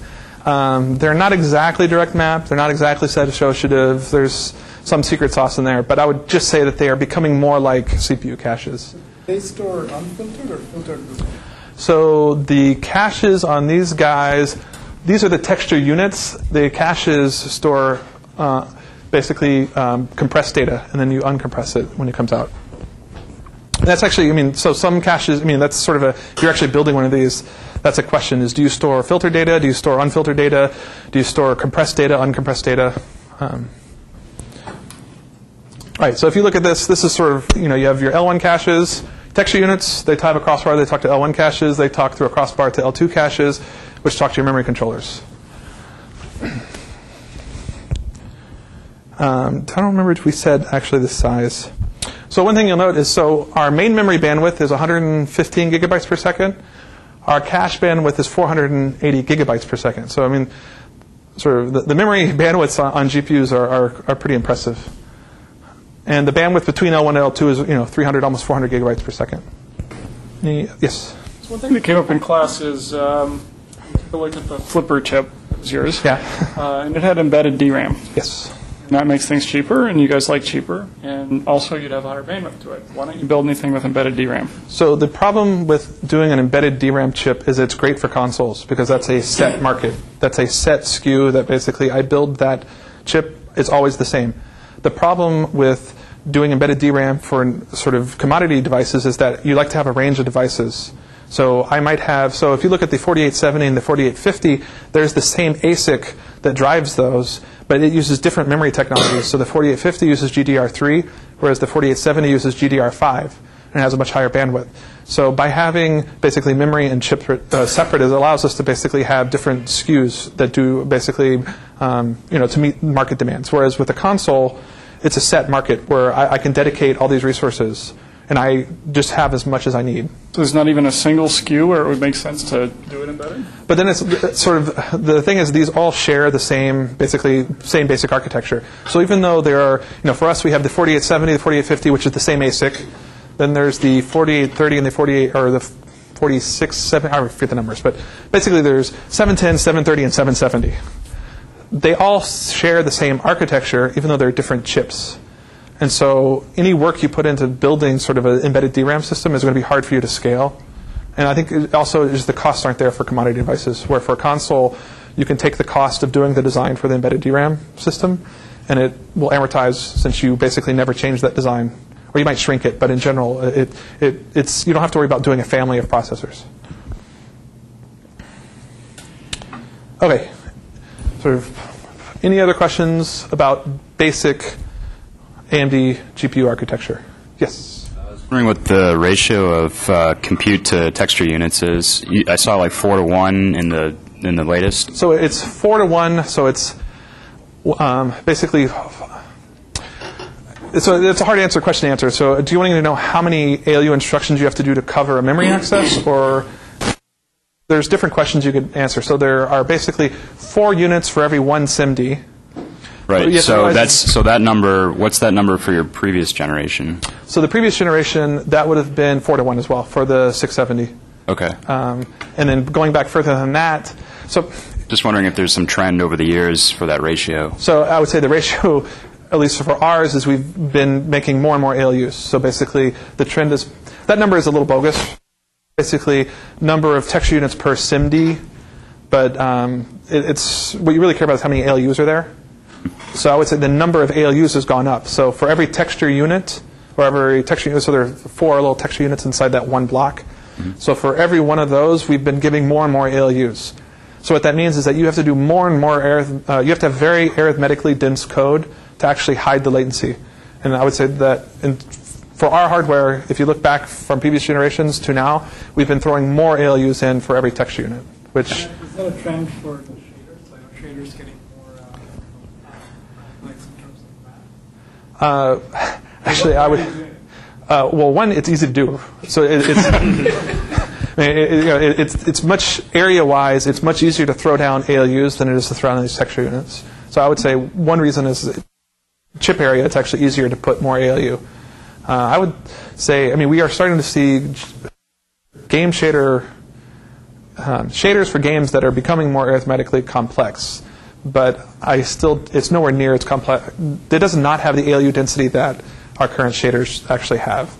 Um, they're not exactly direct map. They're not exactly set associative. There's some secret sauce in there, but I would just say that they are becoming more like CPU caches. They store unfiltered or filtered? So the caches on these guys, these are the texture units. The caches store uh, basically um, compressed data, and then you uncompress it when it comes out. That's actually, I mean, so some caches, I mean, that's sort of a, if you're actually building one of these, that's a question is do you store filtered data? Do you store unfiltered data? Do you store compressed data, uncompressed data? Um, all right, so if you look at this, this is sort of, you know, you have your L1 caches, texture units, they have a crossbar, they talk to L1 caches, they talk through a crossbar to L2 caches, which talk to your memory controllers. Um, I don't remember if we said actually the size. So one thing you'll note is, so our main memory bandwidth is 115 gigabytes per second. Our cache bandwidth is 480 gigabytes per second. So I mean, sort of the, the memory [laughs] bandwidths on, on GPUs are, are, are pretty impressive. And the bandwidth between L1 and L2 is you know 300, almost 400 gigabytes per second. Yes. So one thing that came up in class is um, took a look at the flipper chip, it was yours, Yeah. [laughs] uh, and it had embedded DRAM. yes. And that makes things cheaper, and you guys like cheaper, and also you'd have a higher bandwidth to it. Why don't you build anything with embedded DRAM? So the problem with doing an embedded DRAM chip is it's great for consoles because that's a set market. That's a set SKU that basically I build that chip, it's always the same. The problem with doing embedded DRAM for sort of commodity devices is that you like to have a range of devices. So I might have, so if you look at the 4870 and the 4850, there's the same ASIC that drives those, but it uses different memory technologies. So the 4850 uses GDDR3, whereas the 4870 uses GDDR5 and has a much higher bandwidth. So by having basically memory and chip uh, separate, it allows us to basically have different SKUs that do basically, um, you know, to meet market demands. Whereas with a console, it's a set market where I, I can dedicate all these resources and I just have as much as I need. So there's not even a single SKU where it would make sense to do it embedded? But then it's sort of the thing is these all share the same basically same basic architecture. So even though there are you know for us we have the 4870, the 4850, which is the same ASIC. Then there's the 4830 and the 48 or the 4670. I forget the numbers, but basically there's 710, 730, and 770. They all share the same architecture, even though they're different chips. And so any work you put into building sort of an embedded DRAM system is going to be hard for you to scale. And I think also just the costs aren't there for commodity devices, where for a console, you can take the cost of doing the design for the embedded DRAM system, and it will amortize since you basically never change that design. Or you might shrink it, but in general, it, it, it's, you don't have to worry about doing a family of processors. Okay. Sort of any other questions about basic AMD GPU architecture? Yes. I was wondering what the ratio of uh, compute to texture units is. You, I saw like four to one in the in the latest. So it's four to one. So it's um, basically. So it's a hard answer question to answer. So do you want to know how many ALU instructions you have to do to cover a memory access, or there's different questions you could answer. So there are basically four units for every one SIMD. Right. So that's so that number. What's that number for your previous generation? So the previous generation that would have been four to one as well for the 670. Okay. Um, and then going back further than that, so Just wondering if there's some trend over the years for that ratio. So I would say the ratio, [laughs] at least for ours, is we've been making more and more ALUs. So basically, the trend is that number is a little bogus. Basically, number of texture units per SIMD, but um, it, it's what you really care about is how many ALUs are there. So I would say the number of ALUs has gone up. So for every texture unit, or every texture unit, so there are four little texture units inside that one block. So for every one of those, we've been giving more and more ALUs. So what that means is that you have to do more and more, arith- uh, you have to have very arithmetically dense code to actually hide the latency. And I would say that in, for our hardware, if you look back from previous generations to now, we've been throwing more ALUs in for every texture unit, which Is that a trend for the shaders? Like are shaders getting more uh, complex in terms of that? Uh, [laughs] actually, I would. Uh, well, one, it's easy to do. So it, it's. [laughs] I mean, it, you know, it, it's it's much area-wise. It's much easier to throw down ALUs than it is to throw down these texture units. So I would say one reason is chip area. It's actually easier to put more ALU. Uh, I would say. I mean, we are starting to see game shader um, shaders for games that are becoming more arithmetically complex. But I still, it's nowhere near its complex. It does not have the ALU density that our current shaders actually have.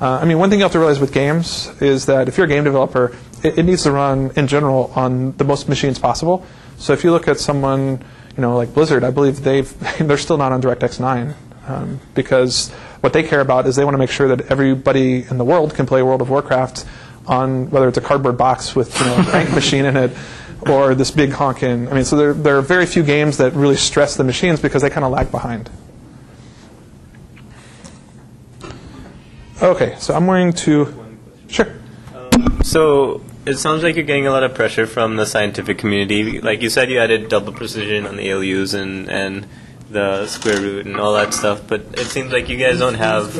Uh, I mean, one thing you have to realize with games is that if you're a game developer, it, it needs to run in general on the most machines possible. So if you look at someone, you know, like Blizzard, I believe they've [laughs] they're still not on DirectX 9 um, because what they care about is they want to make sure that everybody in the world can play World of Warcraft on whether it's a cardboard box with you know, a crank machine in it or this big honkin. I mean, so there, there are very few games that really stress the machines because they kind of lag behind. Okay, so I'm going to. Sure. So it sounds like you're getting a lot of pressure from the scientific community. Like you said, you added double precision on the ALUs and, and the square root and all that stuff, but it seems like you guys don't have.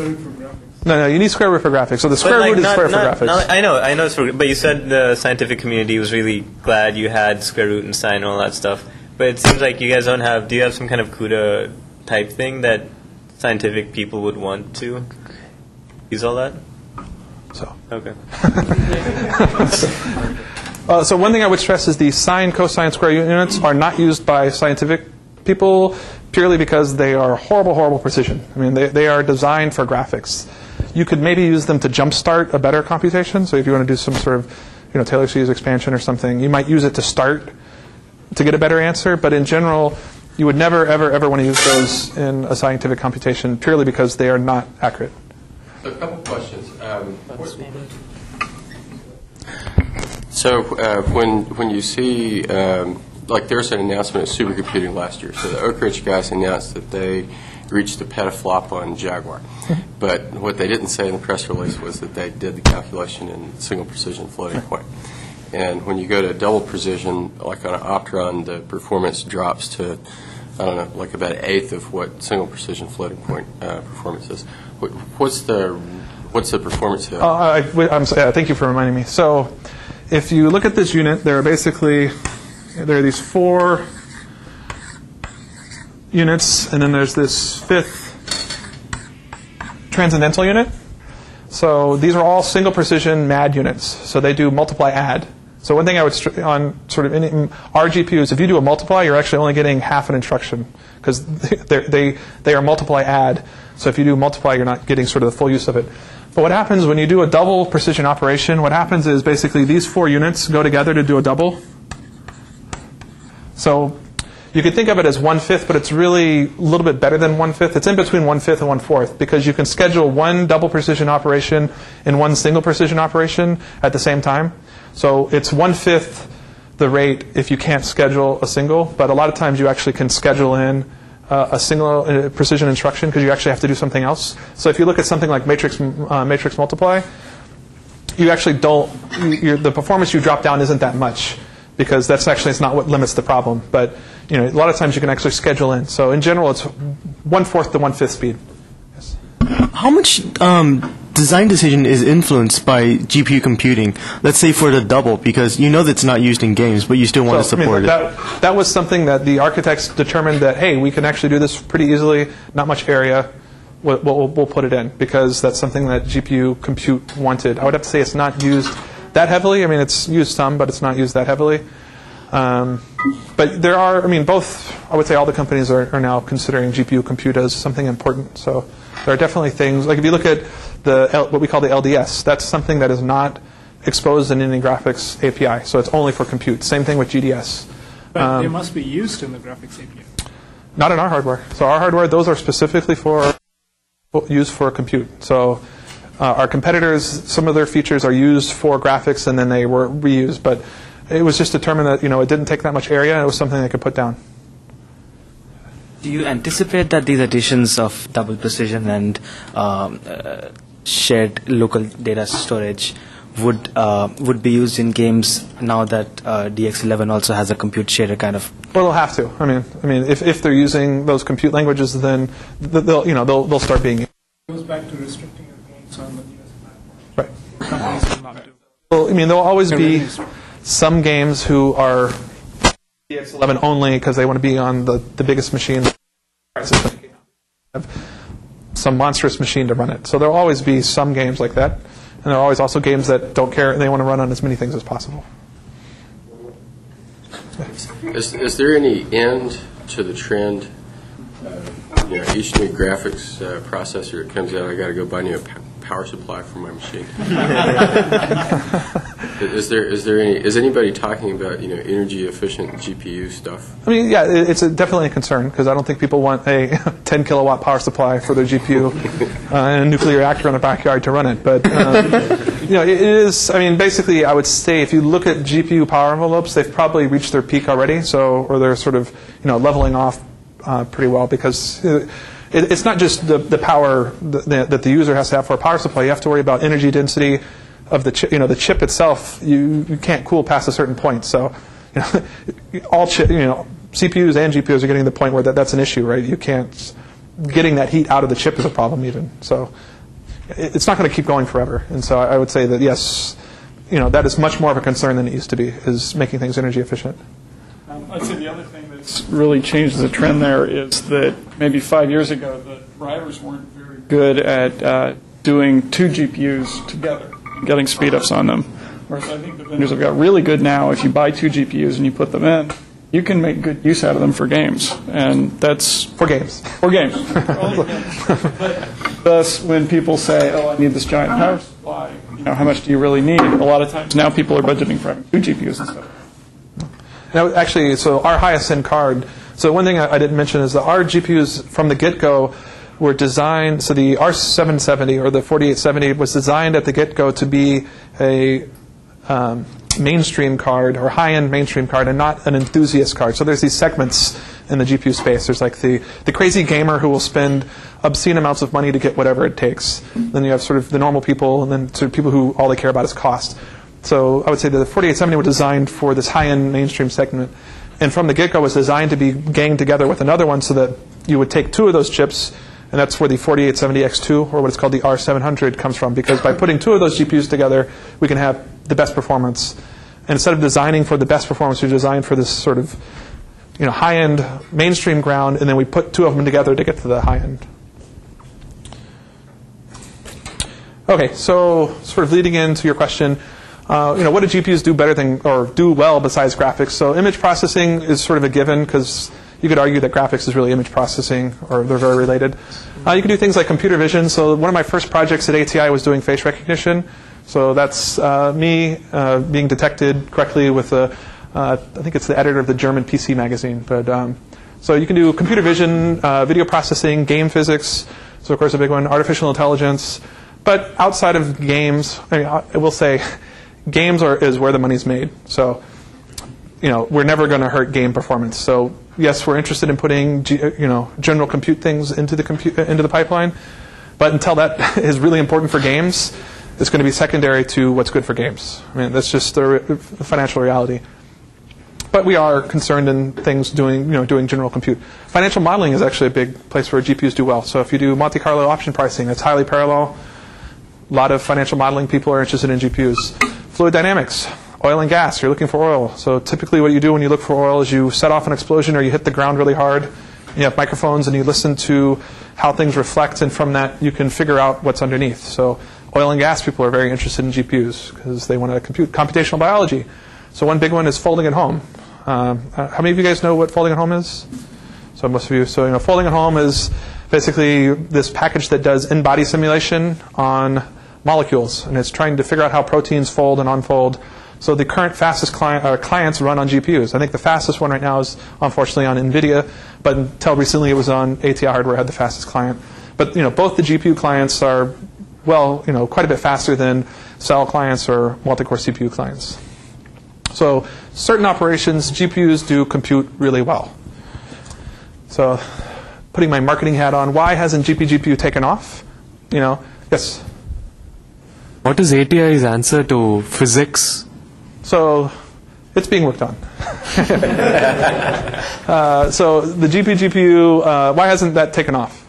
No, no, you need square root for graphics. So the square like, root is square not- for graphics. not- I know, I know it's for, but you said the scientific community was really glad you had square root and sine and all that stuff. But it seems like you guys don't have. Do you have some kind of CUDA type thing that scientific people would want to use all that? So. Okay. [laughs] Uh, so one thing I would stress is the sine, cosine, square units are not used by scientific people purely because they are horrible, horrible precision. I mean, they, they are designed for graphics. You could maybe use them to jumpstart a better computation. So if you want to do some sort of, you know, Taylor series expansion or something, you might use it to start to get a better answer. But in general, you would never, ever, ever want to use those in a scientific computation purely because they are not accurate. A couple questions. Um, so uh, when when you see um, like there's an announcement of supercomputing last year. So the Oak Ridge guys announced that they reached a petaflop on Jaguar, but what they didn't say in the press release was that they did the calculation in single precision floating point. And when you go to double precision, like on an Opteron, the performance drops to I don't know, like about an eighth of what single precision floating point uh, performance is. What, what's the what's the performance of? Uh, I, I'm sorry, thank you for reminding me. So, if you look at this unit, there are basically there are these four units, and then there's this fifth transcendental unit. So these are all single precision MAD units. So they do multiply add. So one thing I would str- on sort of in, our GPUs, if you do a multiply, you're actually only getting half an instruction because [laughs] they they are multiply add. So if you do multiply, you're not getting sort of the full use of it. But what happens when you do a double precision operation? What happens is basically these four units go together to do a double. So you could think of it as one fifth, but it's really a little bit better than one fifth. It's in between one fifth and one fourth because you can schedule one double precision operation and one single precision operation at the same time. So it's one fifth the rate if you can't schedule a single, but a lot of times you actually can schedule in uh, a single uh, precision instruction because you actually have to do something else. So if you look at something like matrix uh, matrix multiply, you actually don't the performance you drop down isn't that much because that's actually it's not what limits the problem. But you know a lot of times you can actually schedule in. So in general, it's one fourth to one fifth speed. Yes. How much um, design decision is influenced by GPU computing? Let's say for the double, because you know that's not used in games, but you still want So, to I mean, support it. that, that was something that the architects determined that, hey, we can actually do this pretty easily, not much area, we'll, we'll, we'll put it in, because that's something that GPU compute wanted. I would have to say it's not used that heavily. I mean, it's used some, but it's not used that heavily. Um, but there are, I mean, both, I would say all the companies are, are now considering GPU compute as something important. So there are definitely things, like if you look at the L, what we call the LDS, that's something that is not exposed in any graphics API. So it's only for compute. Same thing with GDS. But they Um, must be used in the graphics API. Not in our hardware. So our hardware, those are specifically for used for compute. So uh, our competitors, some of their features are used for graphics, and then they were reused. But it was just determined that you know it didn't take that much area, and it was something they could put down. Do you anticipate that these additions of double precision and um, uh, shared local data storage would uh, would be used in games now that uh, DX11 also has a compute shader kind of? Well, they'll have to. I mean, I mean, if, if they're using those compute languages, then they'll you know they'll they'll start being. Goes back to restricting your games on the US platform. Right. Companies will not do. Well, I mean, there'll always be some games who are DX11 only because they want to be on the, the biggest machine. Some monstrous machine to run it. So there'll always be some games like that, and there are always also games that don't care. They want to run on as many things as possible. Is, is there any end to the trend? Uh, you know, each new graphics uh, processor that comes out, I got to go buy new power supply for my machine. [laughs] is there is there any is anybody talking about you know energy efficient GPU stuff? I mean, yeah, it's a, definitely a concern because I don't think people want a [laughs] 10 kilowatt power supply for their GPU [laughs] uh, and a nuclear reactor in their backyard to run it. But um, you know, it it is. I mean, basically, I would say if you look at GPU power envelopes, they've probably reached their peak already. So, or they're sort of you know leveling off uh, pretty well because. uh, It, it's not just the, the power that, that the user has to have for a power supply. You have to worry about energy density of the chip. You know, the chip itself. You, you can't cool past a certain point. So, [laughs] you know, all chip, you know, CPUs and GPUs are getting to the point where that, that's an issue, right? You can't getting that heat out of the chip is a problem even. So, it, it's not going to keep going forever. And so, I, I would say that yes, you know, that is much more of a concern than it used to be. Is making things energy efficient. Um, I'd say the other that's really changed the trend there is that maybe five years ago, the drivers weren't very good at uh, doing two GPUs together, getting speedups on them. Whereas I think the vendors have got really good now. If you buy two GPUs and you put them in, you can make good use out of them for games, and that's for games. For games. [laughs] Thus, when people say, "Oh, I need this giant power supply," you know, how much do you really need? A lot of times now, people are budgeting for having two GPUs instead. Now, actually, so our highest end card. So one thing I, I didn't mention is that our GPUs from the get-go were designed. So the R770 or the 4870 was designed at the get-go to be a um, mainstream card or high-end mainstream card, and not an enthusiast card. So there's these segments in the GPU space. There's like the the crazy gamer who will spend obscene amounts of money to get whatever it takes. Then you have sort of the normal people, and then sort of people who all they care about is cost. So I would say that the 4870 were designed for this high-end mainstream segment, and from the get-go was designed to be ganged together with another one, so that you would take two of those chips, and that's where the 4870X2 or what is called the R700 comes from. Because by putting two of those GPUs together, we can have the best performance. And instead of designing for the best performance, we design for this sort of you know high-end mainstream ground, and then we put two of them together to get to the high end. Okay, so sort of leading into your question, uh, you know, what do GPUs do better than or do well besides graphics? So image processing is sort of a given because you could argue that graphics is really image processing, or they're very related. Uh, you can do things like computer vision. So one of my first projects at ATI was doing face recognition. So that's uh, me uh, being detected correctly with a, uh, I think it's the editor of the German PC magazine. But um, so you can do computer vision, video processing, game physics. So of course a big one, artificial intelligence. But outside of games, I, mean, I will say, [laughs] games are is where the money's made. So you know we're never going to hurt game performance. So yes, we're interested in putting you know general compute things into the compute uh, into the pipeline. But until that [laughs] is really important for games, it's going to be secondary to what's good for games. I mean, that's just the, re- the financial reality. But we are concerned in things doing, you know, doing general compute. Financial modeling is actually a big place where GPUs do well. So if you do Monte Carlo option pricing, it's highly parallel. A lot of financial modeling people are interested in GPUs. Fluid dynamics, oil and gas, you're looking for oil. So typically what you do when you look for oil is you set off an explosion or you hit the ground really hard. You have microphones and you listen to how things reflect, and from that you can figure out what's underneath. So oil and gas people are very interested in GPUs because they want to compute computational biology. So one big one is folding at home. Um, how many of you guys know what folding at home is? So most of you. So you know, folding at home is basically this package that does n-body simulation on molecules, and it's trying to figure out how proteins fold and unfold So the current fastest client, uh, clients run on GPUs. I think the fastest one right now is unfortunately on NVIDIA, but until recently it was on ATI hardware had the fastest client. But you know, both the GPU clients are well, you know, quite a bit faster than cell clients or multi-core CPU clients. So certain operations, GPUs do compute really well. So putting my marketing hat on, why hasn't GPGPU taken off? You know, yes. What is ATI's answer to PhysX? So it's being worked on. [laughs] uh, so the GPU GPU, uh, why hasn't that taken off?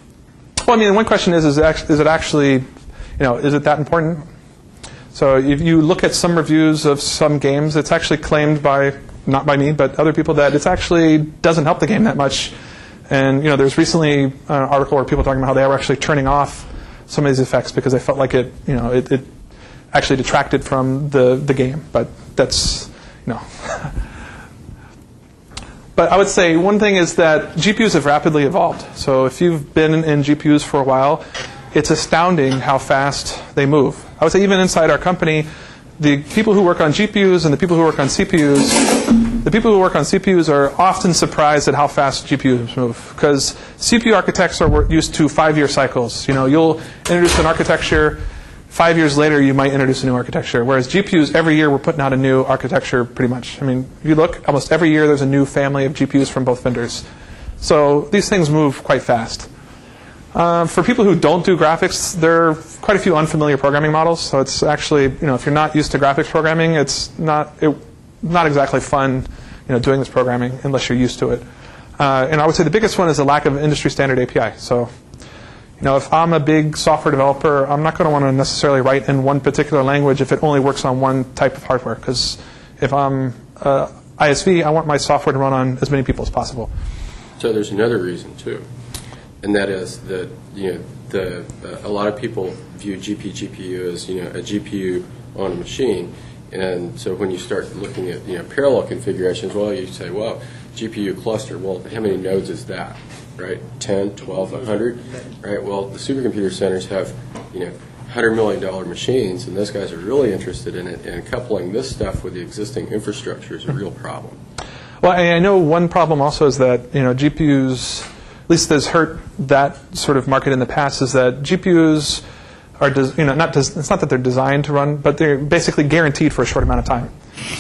Well, I mean, one question is: is it, actually, is it actually, you know, is it that important? So if you look at some reviews of some games, it's actually claimed by not by me, but other people that it actually doesn't help the game that much. And you know, there's recently an article where people talking about how they were actually turning off some of these effects because they felt like it, you know, it, it actually detracted from the the game. But that's, you know. [laughs] But I would say one thing is that GPUs have rapidly evolved. So if you've been in GPUs for a while, it's astounding how fast they move. I would say even inside our company, the people who work on GPUs and the people who work on CPUs, the people who work on CPUs are often surprised at how fast GPUs move because CPU architects are used to five-year cycles. You know, you'll introduce an architecture five years later, you might introduce a new architecture. Whereas GPUs, every year we're putting out a new architecture pretty much. I mean, if you look, almost every year there's a new family of GPUs from both vendors. So these things move quite fast. Um, for people who don't do graphics, there are quite a few unfamiliar programming models. So it's actually, you know, if you're not used to graphics programming, it's not, it, not exactly fun, you know, doing this programming unless you're used to it. Uh, and I would say the biggest one is the lack of industry standard API. So know, if I'm a big software developer, I'm not going to want to necessarily write in one particular language if it only works on one type of hardware. Because if I'm uh, ISV, I want my software to run on as many people as possible. So there's another reason too, and that is that you know the uh, a lot of people view GP GPU as you know a GPU on a machine, and so when you start looking at you know parallel configurations, well, you say, well, GPU cluster. Well, how many nodes is that? Right? 10, 12, 100, right? Well, the supercomputer centers have, you know, $100 million machines, and those guys are really interested in it, and coupling this stuff with the existing infrastructure is a real problem. Well, I know one problem also is that, you know, GPUs, at least has hurt that sort of market in the past, is that GPUs are, you know, not it's not that they're designed to run, but they're basically guaranteed for a short amount of time.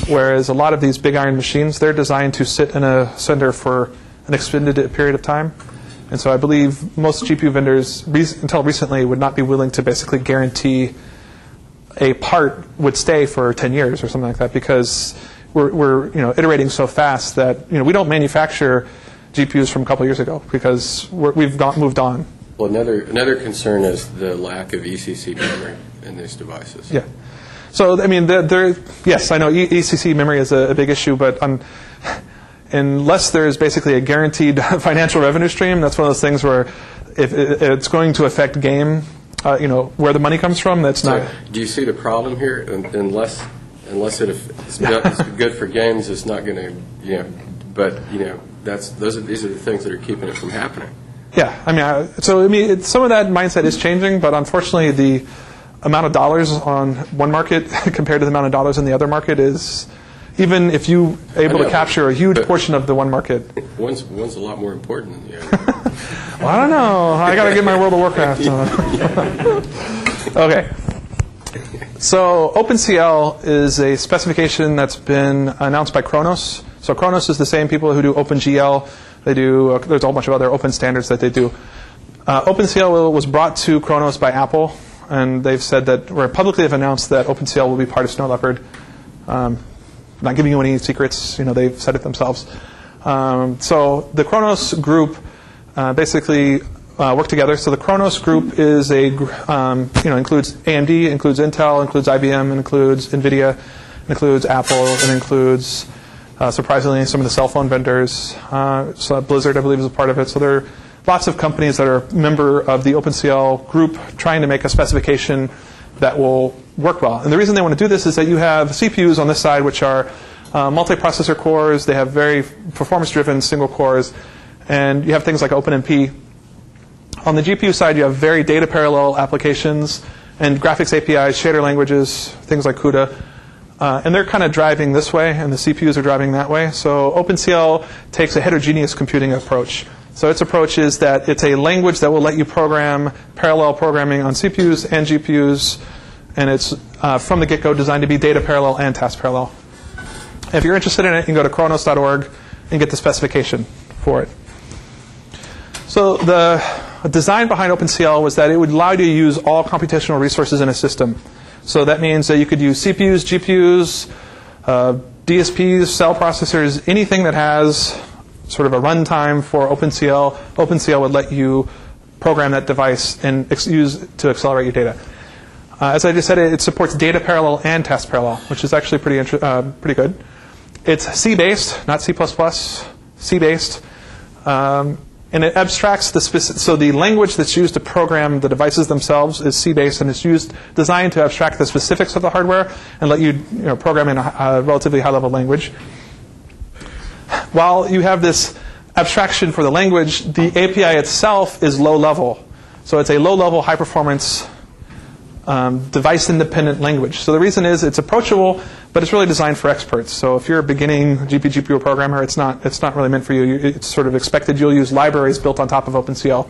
Whereas a lot of these big iron machines, they're designed to sit in a center for an extended period of time. And so I believe most GPU vendors, until recently, would not be willing to basically guarantee a part would stay for 10 years or something like that because we're, we're you know, iterating so fast that you know, we don't manufacture GPUs from a couple years ago because we have got, moved on. Well, another, another concern is the lack of ECC memory in these devices. Yeah. So, I mean, there, yes, I know ECC memory is a, a big issue, but on unless there is basically a guaranteed [laughs] financial revenue stream, that's one of those things where if it's going to affect game, uh, you know, where the money comes from, that's so not. Do you see the problem here? Unless, unless it is good for games, it's not going to, you know, but, you know, that's, those are, these are the things that are keeping it from happening. Yeah, I mean, I, so I mean, it, some of that mindset is changing, but unfortunately, the amount of dollars on one market [laughs] compared to the amount of dollars in the other market is even if you able to capture a huge portion of the one market. [laughs] One's, one's a lot more important than the other. [laughs] well, I don't know. I got to get my World of Warcraft. on. [laughs] okay. So OpenCL is a specification that's been announced by Khronos. So Khronos is the same people who do OpenGL. They do. Uh, there's a whole bunch of other open standards that they do. Uh, OpenCL was brought to Khronos by Apple, and they've said that, or publicly have announced that OpenCL will be part of Snow Leopard. Um, not giving you any secrets. You know, they've said it themselves. Um, so the Khronos group uh, basically uh, work together. So the Khronos group is a um, you know includes AMD, includes Intel, includes IBM, includes Nvidia, includes Apple, and includes uh, surprisingly some of the cell phone vendors. Uh, so Blizzard, I believe, is a part of it. So there are lots of companies that are member of the OpenCL group trying to make a specification that will work well. And the reason they want to do this is that you have CPUs on this side, which are uh, multiprocessor cores. They have very performance-driven single cores, and you have things like OpenMP. On the GPU side, you have very data parallel applications and graphics APIs, shader languages, things like CUDA. Uh, and they're kind of driving this way, and the CPUs are driving that way. So OpenCL takes a heterogeneous computing approach. So its approach is that it's a language that will let you program parallel programming on CPUs and GPUs, and it's uh, from the get-go designed to be data parallel and task parallel. If you're interested in it, you can go to khronos.org and get the specification for it. So the design behind OpenCL was that it would allow you to use all computational resources in a system. So that means that you could use CPUs, GPUs, uh, DSPs, cell processors, anything that has sort of a runtime for OpenCL. OpenCL would let you program that device and ex- use to accelerate your data. Uh, as I just said, it, it, supports data parallel and task parallel, which is actually pretty inter- uh, pretty good. It's C-based, not C++, C-based. Um, and it abstracts the specific, so the language that's used to program the devices themselves is C-based, and it's used designed to abstract the specifics of the hardware and let you, you know, program in a, a relatively high-level language. While you have this abstraction for the language, the API itself is low-level. So it's a low-level, high-performance, um, device-independent language. So the reason is it's approachable, but it's really designed for experts. So if you're a beginning GP GPU programmer, it's not it's not really meant for you. It's sort of expected you'll use libraries built on top of OpenCL.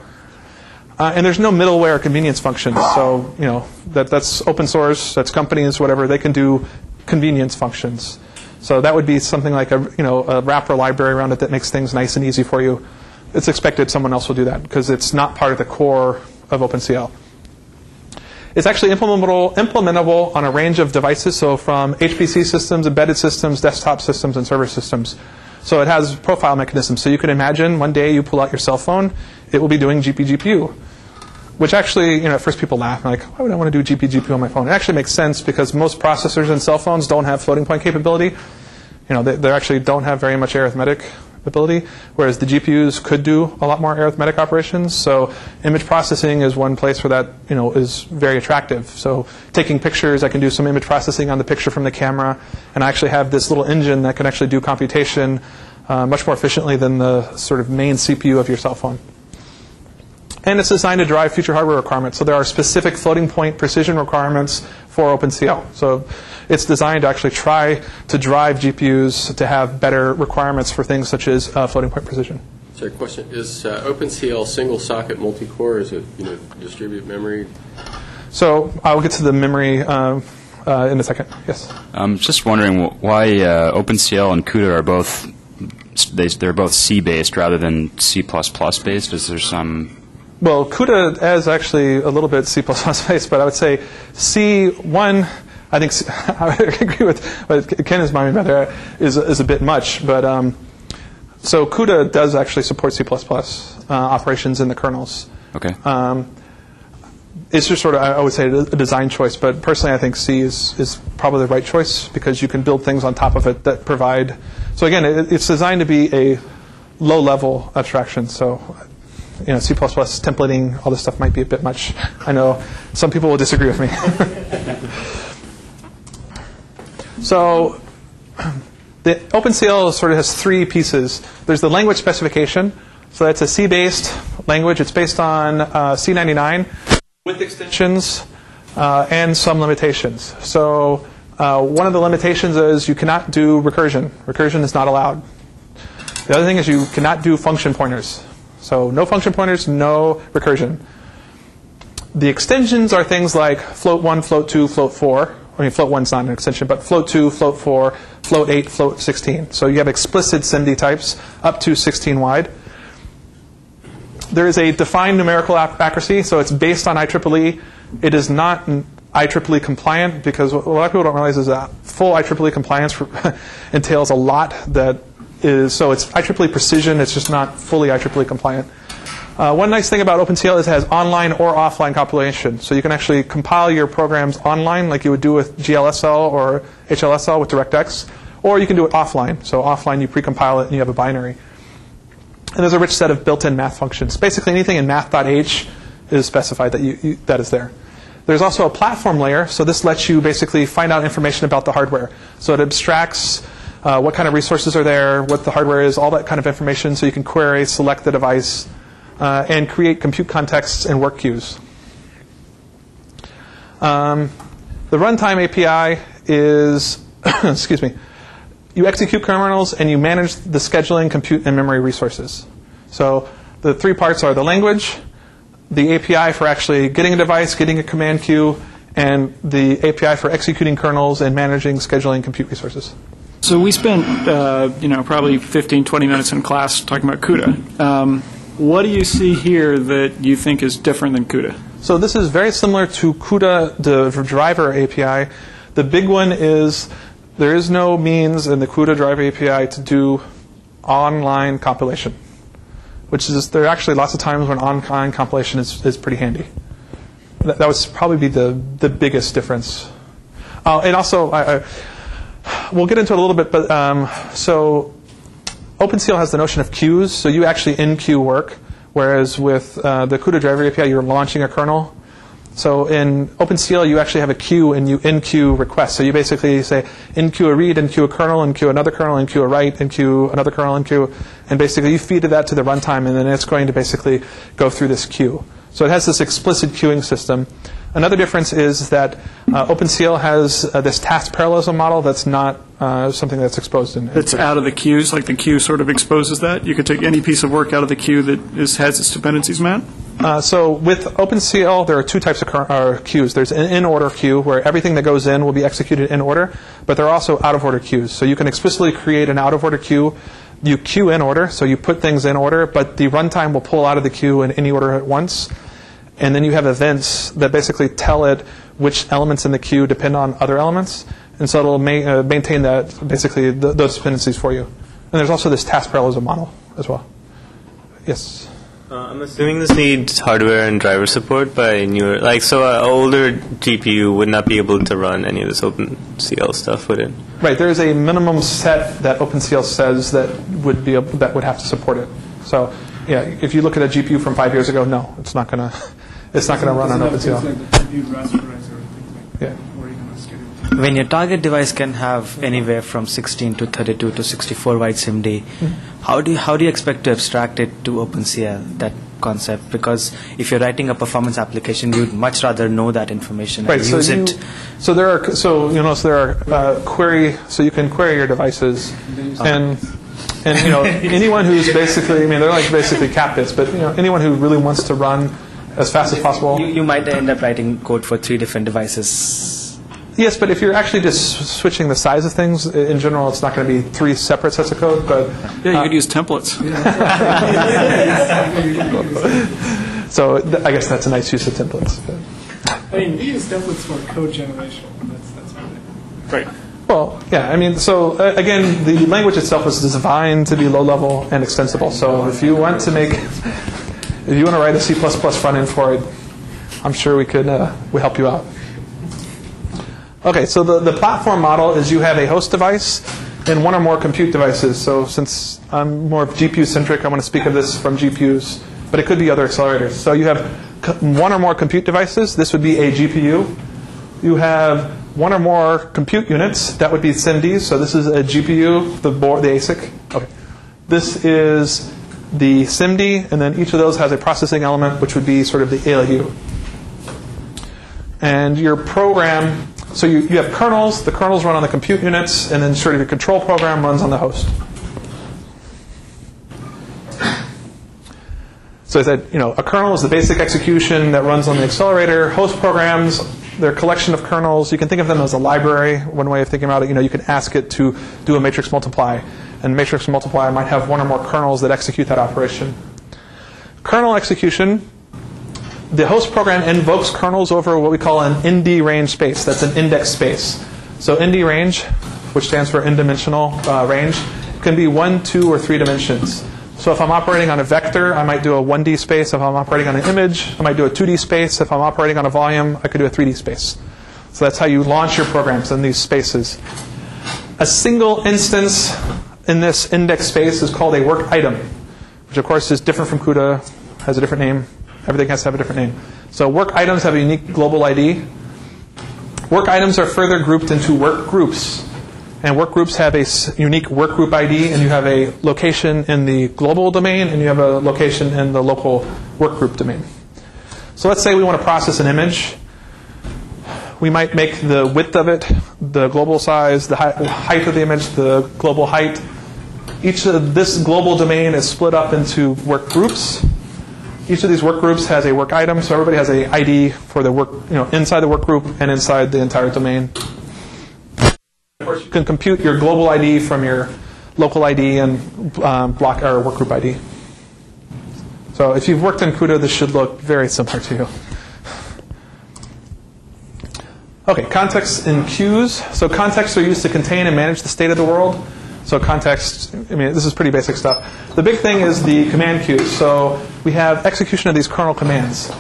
Uh, and there's no middleware convenience functions. So you know that that's open source. That's companies, whatever. They can do convenience functions. So that would be something like a you know a wrapper library around it that makes things nice and easy for you. It's expected someone else will do that because it's not part of the core of OpenCL. It's actually implementable, implementable on a range of devices, so from HPC systems, embedded systems, desktop systems, and server systems. So it has profile mechanisms. So you can imagine one day you pull out your cell phone, it will be doing GPGPU. Which actually, you know, at first people laugh, like, why would I want to do GPGPU on my phone? It actually makes sense because most processors in cell phones don't have floating point capability. You know, they, they actually don't have very much arithmetic ability, whereas the GPUs could do a lot more arithmetic operations. So image processing is one place where that you know is very attractive. So taking pictures, I can do some image processing on the picture from the camera, and I actually have this little engine that can actually do computation uh, much more efficiently than the sort of main CPU of your cell phone. And it's designed to drive future hardware requirements. So there are specific floating point precision requirements for OpenCL. So it's designed to actually try to drive GPUs to have better requirements for things such as uh, floating point precision. So, question is uh, OpenCL single socket multi-core? Is it you know distributed memory? So I'll get to the memory uh, uh in a second. Yes. I'm just wondering why uh, OpenCL and CUDA are both they, they're both C based rather than C based. Is there some well, CUDA is actually a little bit C++ based, [laughs] but I would say C1, I think [laughs] I agree with what Ken is mind rather is is a bit much, but um, so CUDA does actually support C++ uh, operations in the kernels. Okay. Um, it's just sort of I would say a design choice, but personally I think C is is probably the right choice because you can build things on top of it that provide. So again, it, it's designed to be a low level abstraction. So you know, C++ templating, all this stuff might be a bit much. I know some people will disagree with me. [laughs] so the OpenCL sort of has three pieces. There's the language specification. So that's a C-based language. It's based on uh, C99 with extensions uh, and some limitations. So uh, one of the limitations is you cannot do recursion. Recursion is not allowed. The other thing is you cannot do function pointers. So no function pointers, no recursion. The extensions are things like float 1, float 2, float 4. I mean, float 1 is not an extension, but float 2, float 4, float 8, float 16. So you have explicit SIMD types up to 16 wide. There is a defined numerical accuracy, so it's based on IEEE. It is not IEEE compliant because what a lot of people don't realize is that full IEEE compliance [laughs] entails a lot that is so it's IEEE precision. It's just not fully IEEE compliant. Uh, one nice thing about OpenCL is it has online or offline compilation. So you can actually compile your programs online like you would do with GLSL or HLSL with DirectX, or you can do it offline. So offline you precompile it and you have a binary. And there's a rich set of built-in math functions. Basically anything in math.h is specified that, you, you, that is there. There's also a platform layer, so this lets you basically find out information about the hardware. So it abstracts uh, what kind of resources are there, what the hardware is, all that kind of information, so you can query, select the device, uh, and create compute contexts and work queues. Um, the runtime API is [coughs] excuse me, you execute kernels and you manage the scheduling, compute, and memory resources. So the three parts are the language, the API for actually getting a device, getting a command queue, and the API for executing kernels and managing scheduling compute resources. So we spent, uh, you know, probably 15, 20 minutes in class talking about CUDA. Um, what do you see here that you think is different than CUDA? So this is very similar to CUDA, the driver API. The big one is there is no means in the CUDA driver API to do online compilation, which is there are actually lots of times when online compilation is, is pretty handy. That, that would probably be the, the biggest difference. Uh, and also, I, I, we'll get into it a little bit, but um, so OpenCL has the notion of queues, so you actually enqueue work, whereas with uh, the CUDA driver API, you're launching a kernel. So in OpenCL, you actually have a queue and you enqueue request. So you basically say enqueue a read, enqueue a kernel, enqueue another kernel, enqueue a write, enqueue another kernel, enqueue, and basically you feed that to the runtime, and then it's going to basically go through this queue. So it has this explicit queuing system. Another difference is that uh, OpenCL has uh, this task parallelism model that's not uh, something that's exposed in. It's out of the queues, like the queue sort of exposes that. You could take any piece of work out of the queue that is, has its dependencies met. Uh, so with OpenCL, there are two types of uh, queues. There's an in-order queue where everything that goes in will be executed in order, but there are also out-of-order queues. So you can explicitly create an out-of-order queue. You queue in order, so you put things in order, but the runtime will pull out of the queue in any order at once. And then you have events that basically tell it which elements in the queue depend on other elements. And so it'll ma- uh, maintain that, basically, th- those dependencies for you. And there's also this task parallelism model as well. Yes? Uh, I'm assuming this needs hardware and driver support by newer, like, so an older GPU would not be able to run any of this OpenCL stuff, would it? Right. There is a minimum set that OpenCL says that would be able, that would have to support it. So, yeah, if you look at a GPU from five years ago, no, it's not gonna [laughs] it's not gonna run on OpenCL. Yeah. When your target device can have anywhere from 16 to 32 to 64 byte SIMD, how do you, how do you expect to abstract it to OpenCL that concept? Because if you're writing a performance application, you'd much rather know that information Right. and So use you, it. so there are so you know so there are uh, query so you can query your devices and. And you know anyone who's basically, I mean, they're like basically cat bits, but you know anyone who really wants to run as fast as possible. You, you might end up writing code for three different devices. Yes, but if you're actually just switching the size of things, in general, it's not going to be three separate sets of code. But Yeah, you uh, could use templates. [laughs] so th- I guess that's a nice use of templates. I mean, we use templates for code generation. That's that's what. Right. Well, yeah. I mean, so uh, again, the language itself was designed to be low level and extensible. So if you want to make, if you want to write a C++ front end for it, I'm sure we could uh, we help you out. Okay, so the, the platform model is you have a host device and one or more compute devices. So since I'm more GPU centric, I want to speak of this from GPUs, but it could be other accelerators. So you have one or more compute devices. This would be a GPU. You have one or more compute units. That would be SIMDs. So this is a GPU, the board, the ASIC. Okay. This is the SIMD, and then each of those has a processing element, which would be sort of the ALU. And your program, so you, you have kernels, the kernels run on the compute units, and then sort of your control program runs on the host. So I said, you know, a kernel is the basic execution that runs on the accelerator. Host programs, they're a collection of kernels. You can think of them as a library. One way of thinking about it, you know, you can ask it to do a matrix multiply, and matrix multiply might have one or more kernels that execute that operation. Kernel execution, the host program invokes kernels over what we call an ND range space. That's an index space. So ND range, which stands for n-dimensional uh, range, can be one, two, or three dimensions. So if I'm operating on a vector, I might do a 1D space. If I'm operating on an image, I might do a 2D space. If I'm operating on a volume, I could do a 3D space. So that's how you launch your programs in these spaces. A single instance in this index space is called a work item, which of course is different from CUDA, has a different name. Everything has to have a different name. So work items have a unique global ID. Work items are further grouped into work groups. And work groups have a unique work group ID, and you have a location in the global domain, and you have a location in the local work group domain. So let's say we want to process an image. We might make the width of it the global size, the height of the image, the global height. Each of this global domain is split up into work groups. Each of these work groups has a work item, so everybody has a ID for the work, you know, inside the work group and inside the entire domain. Of course, you can compute your global ID from your local ID and um, block or work group ID. So if you've worked in CUDA, this should look very similar to you. Okay, contexts in queues. So contexts are used to contain and manage the state of the world. So context, I mean, this is pretty basic stuff. The big thing is the command queues. So we have execution of these kernel commands.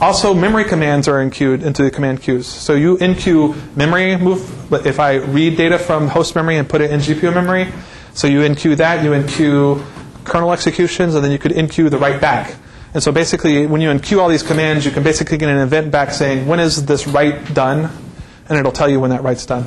Also, memory commands are enqueued into the command queues. So you enqueue memory move, if I read data from host memory and put it in GPU memory, so you enqueue that, you enqueue kernel executions, and then you could enqueue the write back. And so basically, when you enqueue all these commands, you can basically get an event back saying, when is this write done? And it'll tell you when that write's done.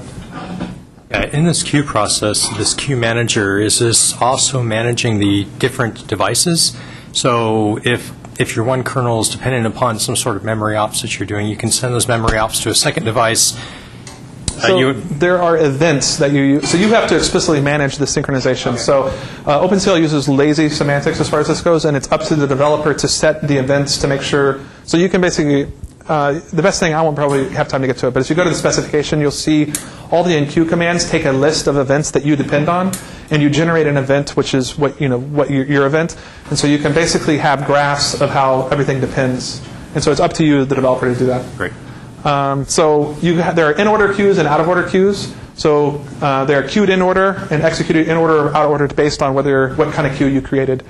Uh, in this queue process, this queue manager, is this also managing the different devices? So if if your one kernel is dependent upon some sort of memory ops that you're doing, you can send those memory ops to a second device. Uh, So you- there are events that you use. So you have to explicitly manage the synchronization. So uh, OpenCL uses lazy semantics as far as this goes, and it's up to the developer to set the events to make sure. So you can basically. Uh, the best thing, I won't probably have time to get to it, but if you go to the specification, you'll see all the enqueue commands take a list of events that you depend on, and you generate an event, which is what you know what your, your event, and so you can basically have graphs of how everything depends, and so it's up to you, the developer, to do that. Great. Um, so you ha- there are in order queues and out of order queues. So uh, they are queued in order and executed in order or out of order based on whether what kind of queue you created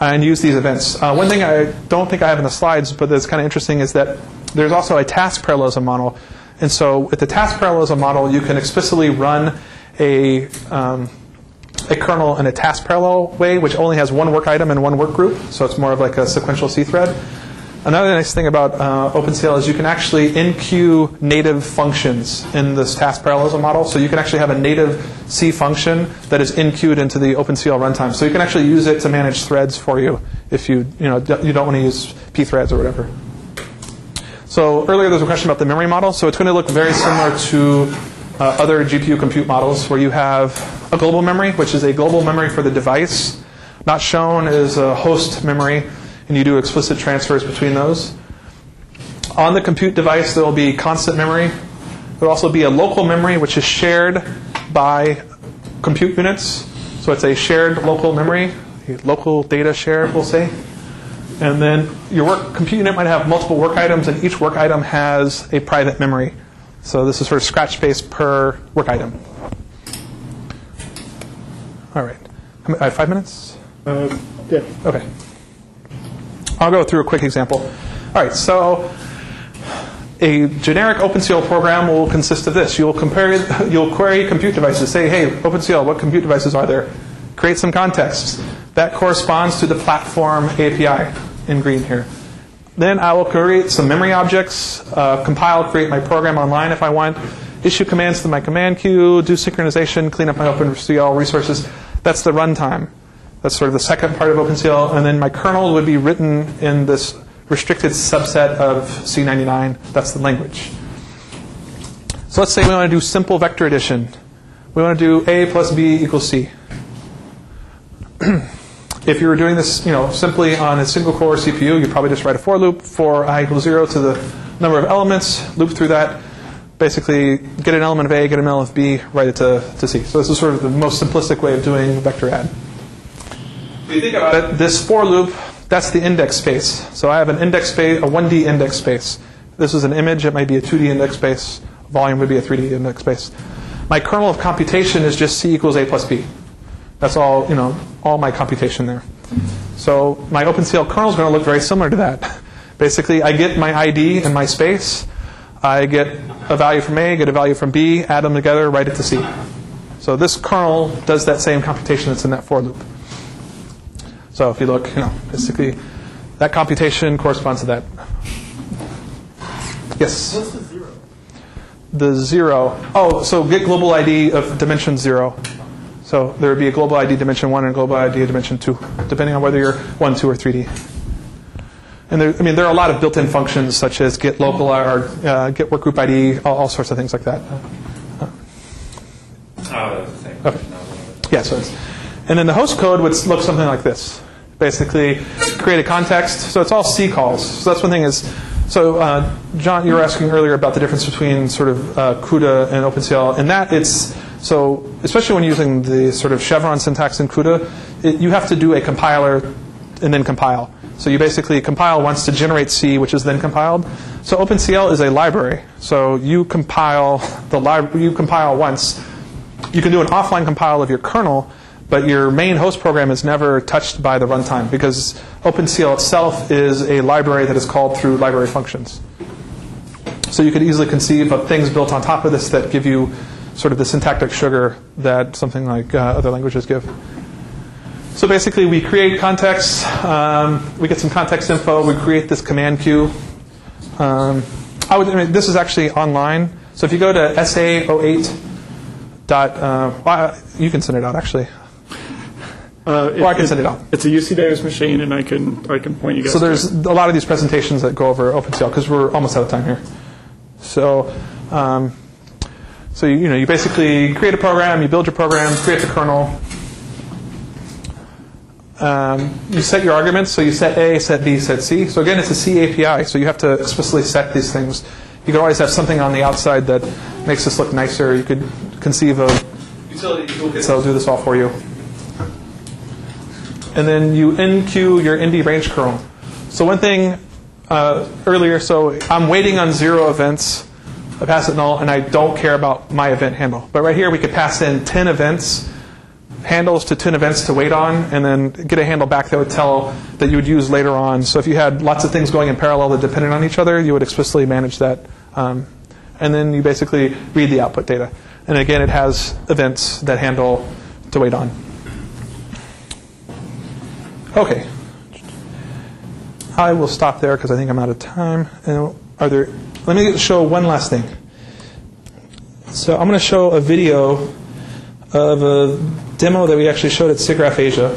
and use these events. Uh, one thing I don't think I have in the slides, but that's kind of interesting, is that there's also a task parallelism model. And so with the task parallelism model, you can explicitly run a um, a kernel in a task parallel way, which only has one work item and one work group. So it's more of like a sequential C thread. Another nice thing about uh, OpenCL is you can actually enqueue native functions in this task parallelism model. So you can actually have a native C function that is enqueued into the OpenCL runtime. So you can actually use it to manage threads for you if you you know you don't want to use pthreads or whatever. So earlier there was a question about the memory model. So it's going to look very similar to uh, other GPU compute models where you have a global memory, which is a global memory for the device. Not shown is a host memory, and you do explicit transfers between those. On the compute device, there will be constant memory. There will also be a local memory, which is shared by compute units. So it's a shared local memory, a local data share, we'll say. And then your work compute unit might have multiple work items, and each work item has a private memory. So this is sort of scratch space per work item. All right. I have five minutes? Uh, yeah. Okay. I'll go through a quick example. All right, so a generic OpenCL program will consist of this. You'll compare, you'll query compute devices. Say, hey, OpenCL, what compute devices are there? Create some context. That corresponds to the platform API in green here. Then I will create some memory objects, uh, compile, create my program online if I want, issue commands to my command queue, do synchronization, clean up my OpenCL resources. That's the runtime. That's sort of the second part of OpenCL. And then my kernel would be written in this restricted subset of C99. That's the language. So let's say we want to do simple vector addition. We want to do A plus B equals C. [clears throat] if you were doing this, you know, simply on a single core CPU, you'd probably just write a for loop for i equals zero to the number of elements, loop through that, basically get an element of A, get an element of B, write it to, to C. So this is sort of the most simplistic way of doing vector add. You think about it, this for loop, that's the index space. So I have an index space, a 1D index space. This is an image, it might be a 2D index space. Volume would be a 3D index space. My kernel of computation is just C equals A plus B. That's all, you know, all my computation there. So my OpenCL kernel is going to look very similar to that. [laughs] Basically, I get my ID and my space. I get a value from A, get a value from B, add them together, write it to C. So this kernel does that same computation that's in that for loop. So if you look, you know, basically, that computation corresponds to that. Yes? What's the zero? The zero. Oh, so get global ID of dimension zero. So there would be a global ID dimension one and a global ID dimension two, depending on whether you're one, two, or 3D. And there, I mean, there are a lot of built-in functions such as get local or uh, get workgroup ID, all, all sorts of things like that. Okay. Yeah, so it's, and then the host code would look something like this. Basically, create a context. So it's all C calls. So that's one thing is, so uh, John, you were asking earlier about the difference between sort of uh, CUDA and OpenCL. And that it's, so especially when using the sort of chevron syntax in CUDA, it, you have to do a compiler and then compile. So you basically compile once to generate C, which is then compiled. So OpenCL is a library. So you compile the lib- you compile once. You can do an offline compile of your kernel, but your main host program is never touched by the runtime because OpenCL itself is a library that is called through library functions. So you could easily conceive of things built on top of this that give you sort of the syntactic sugar that something like uh, other languages give. So basically, we create context. Um, we get some context info. We create this command queue. Um, I would, I mean, this is actually online. So if you go to sa08 dot, uh, you can send it out actually. Uh, Or I can send it out. It's a UC Davis machine, and I can I can point you guys. So to there's it. a lot of these presentations that go over OpenCL because we're almost out of time here. So, um, so you, you know, you basically create a program, you build your program, create the kernel. Um, you set your arguments, so you set A, set B, set C. So again, it's a C API, so you have to explicitly set these things. You could always have something on the outside that makes this look nicer. You could conceive of utility toolkits that'll do this all for you. And then you enqueue your ND range kernel. So one thing uh, earlier, so I'm waiting on zero events. I pass it null, and I don't care about my event handle. But right here, we could pass in 10 events, handles to 10 events to wait on, and then get a handle back that would tell that you would use later on. So if you had lots of things going in parallel that depended on each other, you would explicitly manage that. Um, and then you basically read the output data. And again, it has events that handle to wait on. Okay. I will stop there because I think I'm out of time. And are there? Let me show one last thing. So I'm going to show a video of a demo that we actually showed at SIGGRAPH Asia.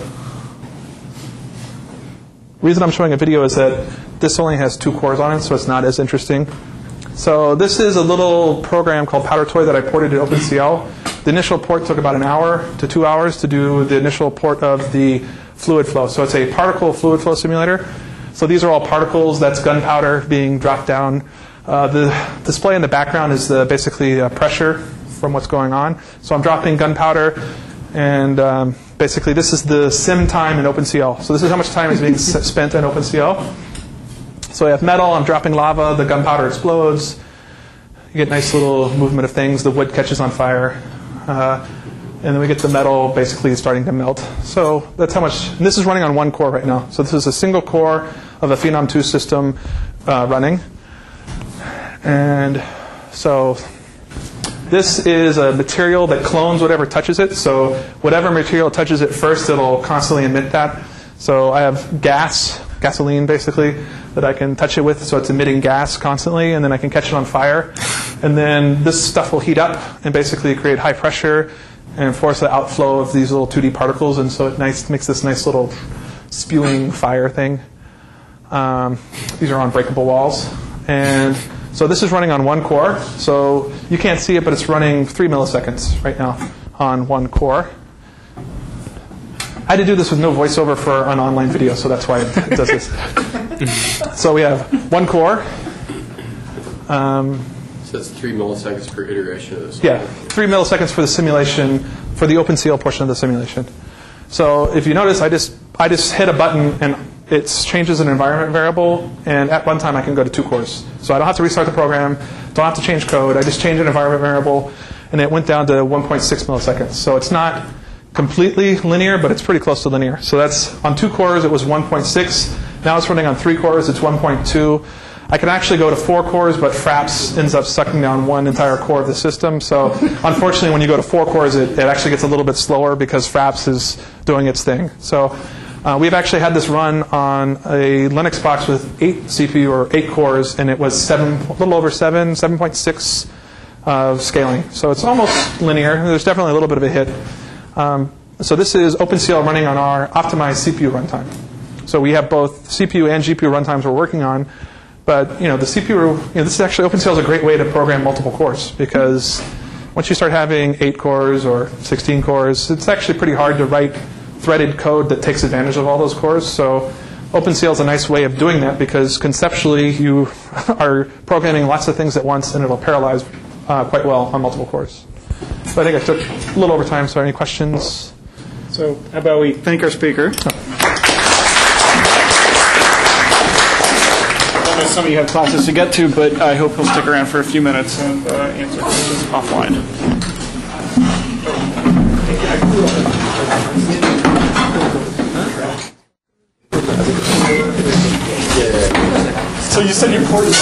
The reason I'm showing a video is that this only has two cores on it, so it's not as interesting. So this is a little program called PowderToy that I ported to OpenCL. The initial port took about an hour to two hours to do the initial port of the fluid flow. So it's a particle fluid flow simulator. So these are all particles. That's gunpowder being dropped down. Uh, the display in the background is the, basically uh, pressure from what's going on. So I'm dropping gunpowder, and um, basically this is the sim time in OpenCL. So this is how much time is being spent in OpenCL. So I have metal. I'm dropping lava. The gunpowder explodes. You get nice little movement of things. The wood catches on fire. Uh, and then we get the metal basically starting to melt. So that's how much. This is running on one core right now. So this is a single core of a Phenom 2 system uh, running. And so this is a material that clones whatever touches it. So whatever material touches it first, it'll constantly emit that. So I have gas, gasoline basically, that I can touch it with. So it's emitting gas constantly, and then I can catch it on fire. And then this stuff will heat up and basically create high pressure and force the outflow of these little 2D particles. And so it nice, makes this nice little spewing fire thing. Um, these are on breakable walls. And so this is running on one core. So you can't see it, but it's running three milliseconds right now on one core. I had to do this with no voiceover for an online video, so that's why it does this. [laughs] so we have one core. Um, So it's three milliseconds per iteration of this. yeah, three milliseconds for the simulation, for the OpenCL portion of the simulation. So if you notice, I just I just hit a button and it changes an environment variable, and at runtime I can go to two cores. So I don't have to restart the program, don't have to change code. I just change an environment variable, and it went down to 1.6 milliseconds. So it's not completely linear, but it's pretty close to linear. So that's on two cores it was 1.6. Now it's running on three cores. It's 1.2. I can actually go to four cores, but Fraps ends up sucking down one entire core of the system. So [laughs] unfortunately, when you go to four cores, it, it actually gets a little bit slower because Fraps is doing its thing. So uh, we've actually had this run on a Linux box with eight CPU or eight cores, and it was seven, a little over seven, 7.6 uh, scaling. So it's almost linear. There's definitely a little bit of a hit. Um, so this is OpenCL running on our optimized CPU runtime. So we have both CPU and GPU runtimes we're working on. But you know, the CPU, you know, this is actually OpenCL is a great way to program multiple cores because once you start having 8 cores or 16 cores, it's actually pretty hard to write threaded code that takes advantage of all those cores. So OpenCL is a nice way of doing that because conceptually you [laughs] are programming lots of things at once and it'll parallelize uh, quite well on multiple cores. So I think I took a little over time. So any questions? So how about we thank our speaker? I know some of you have classes to get to, but I hope he'll stick around for a few minutes and uh, answer questions offline. So you said you ported.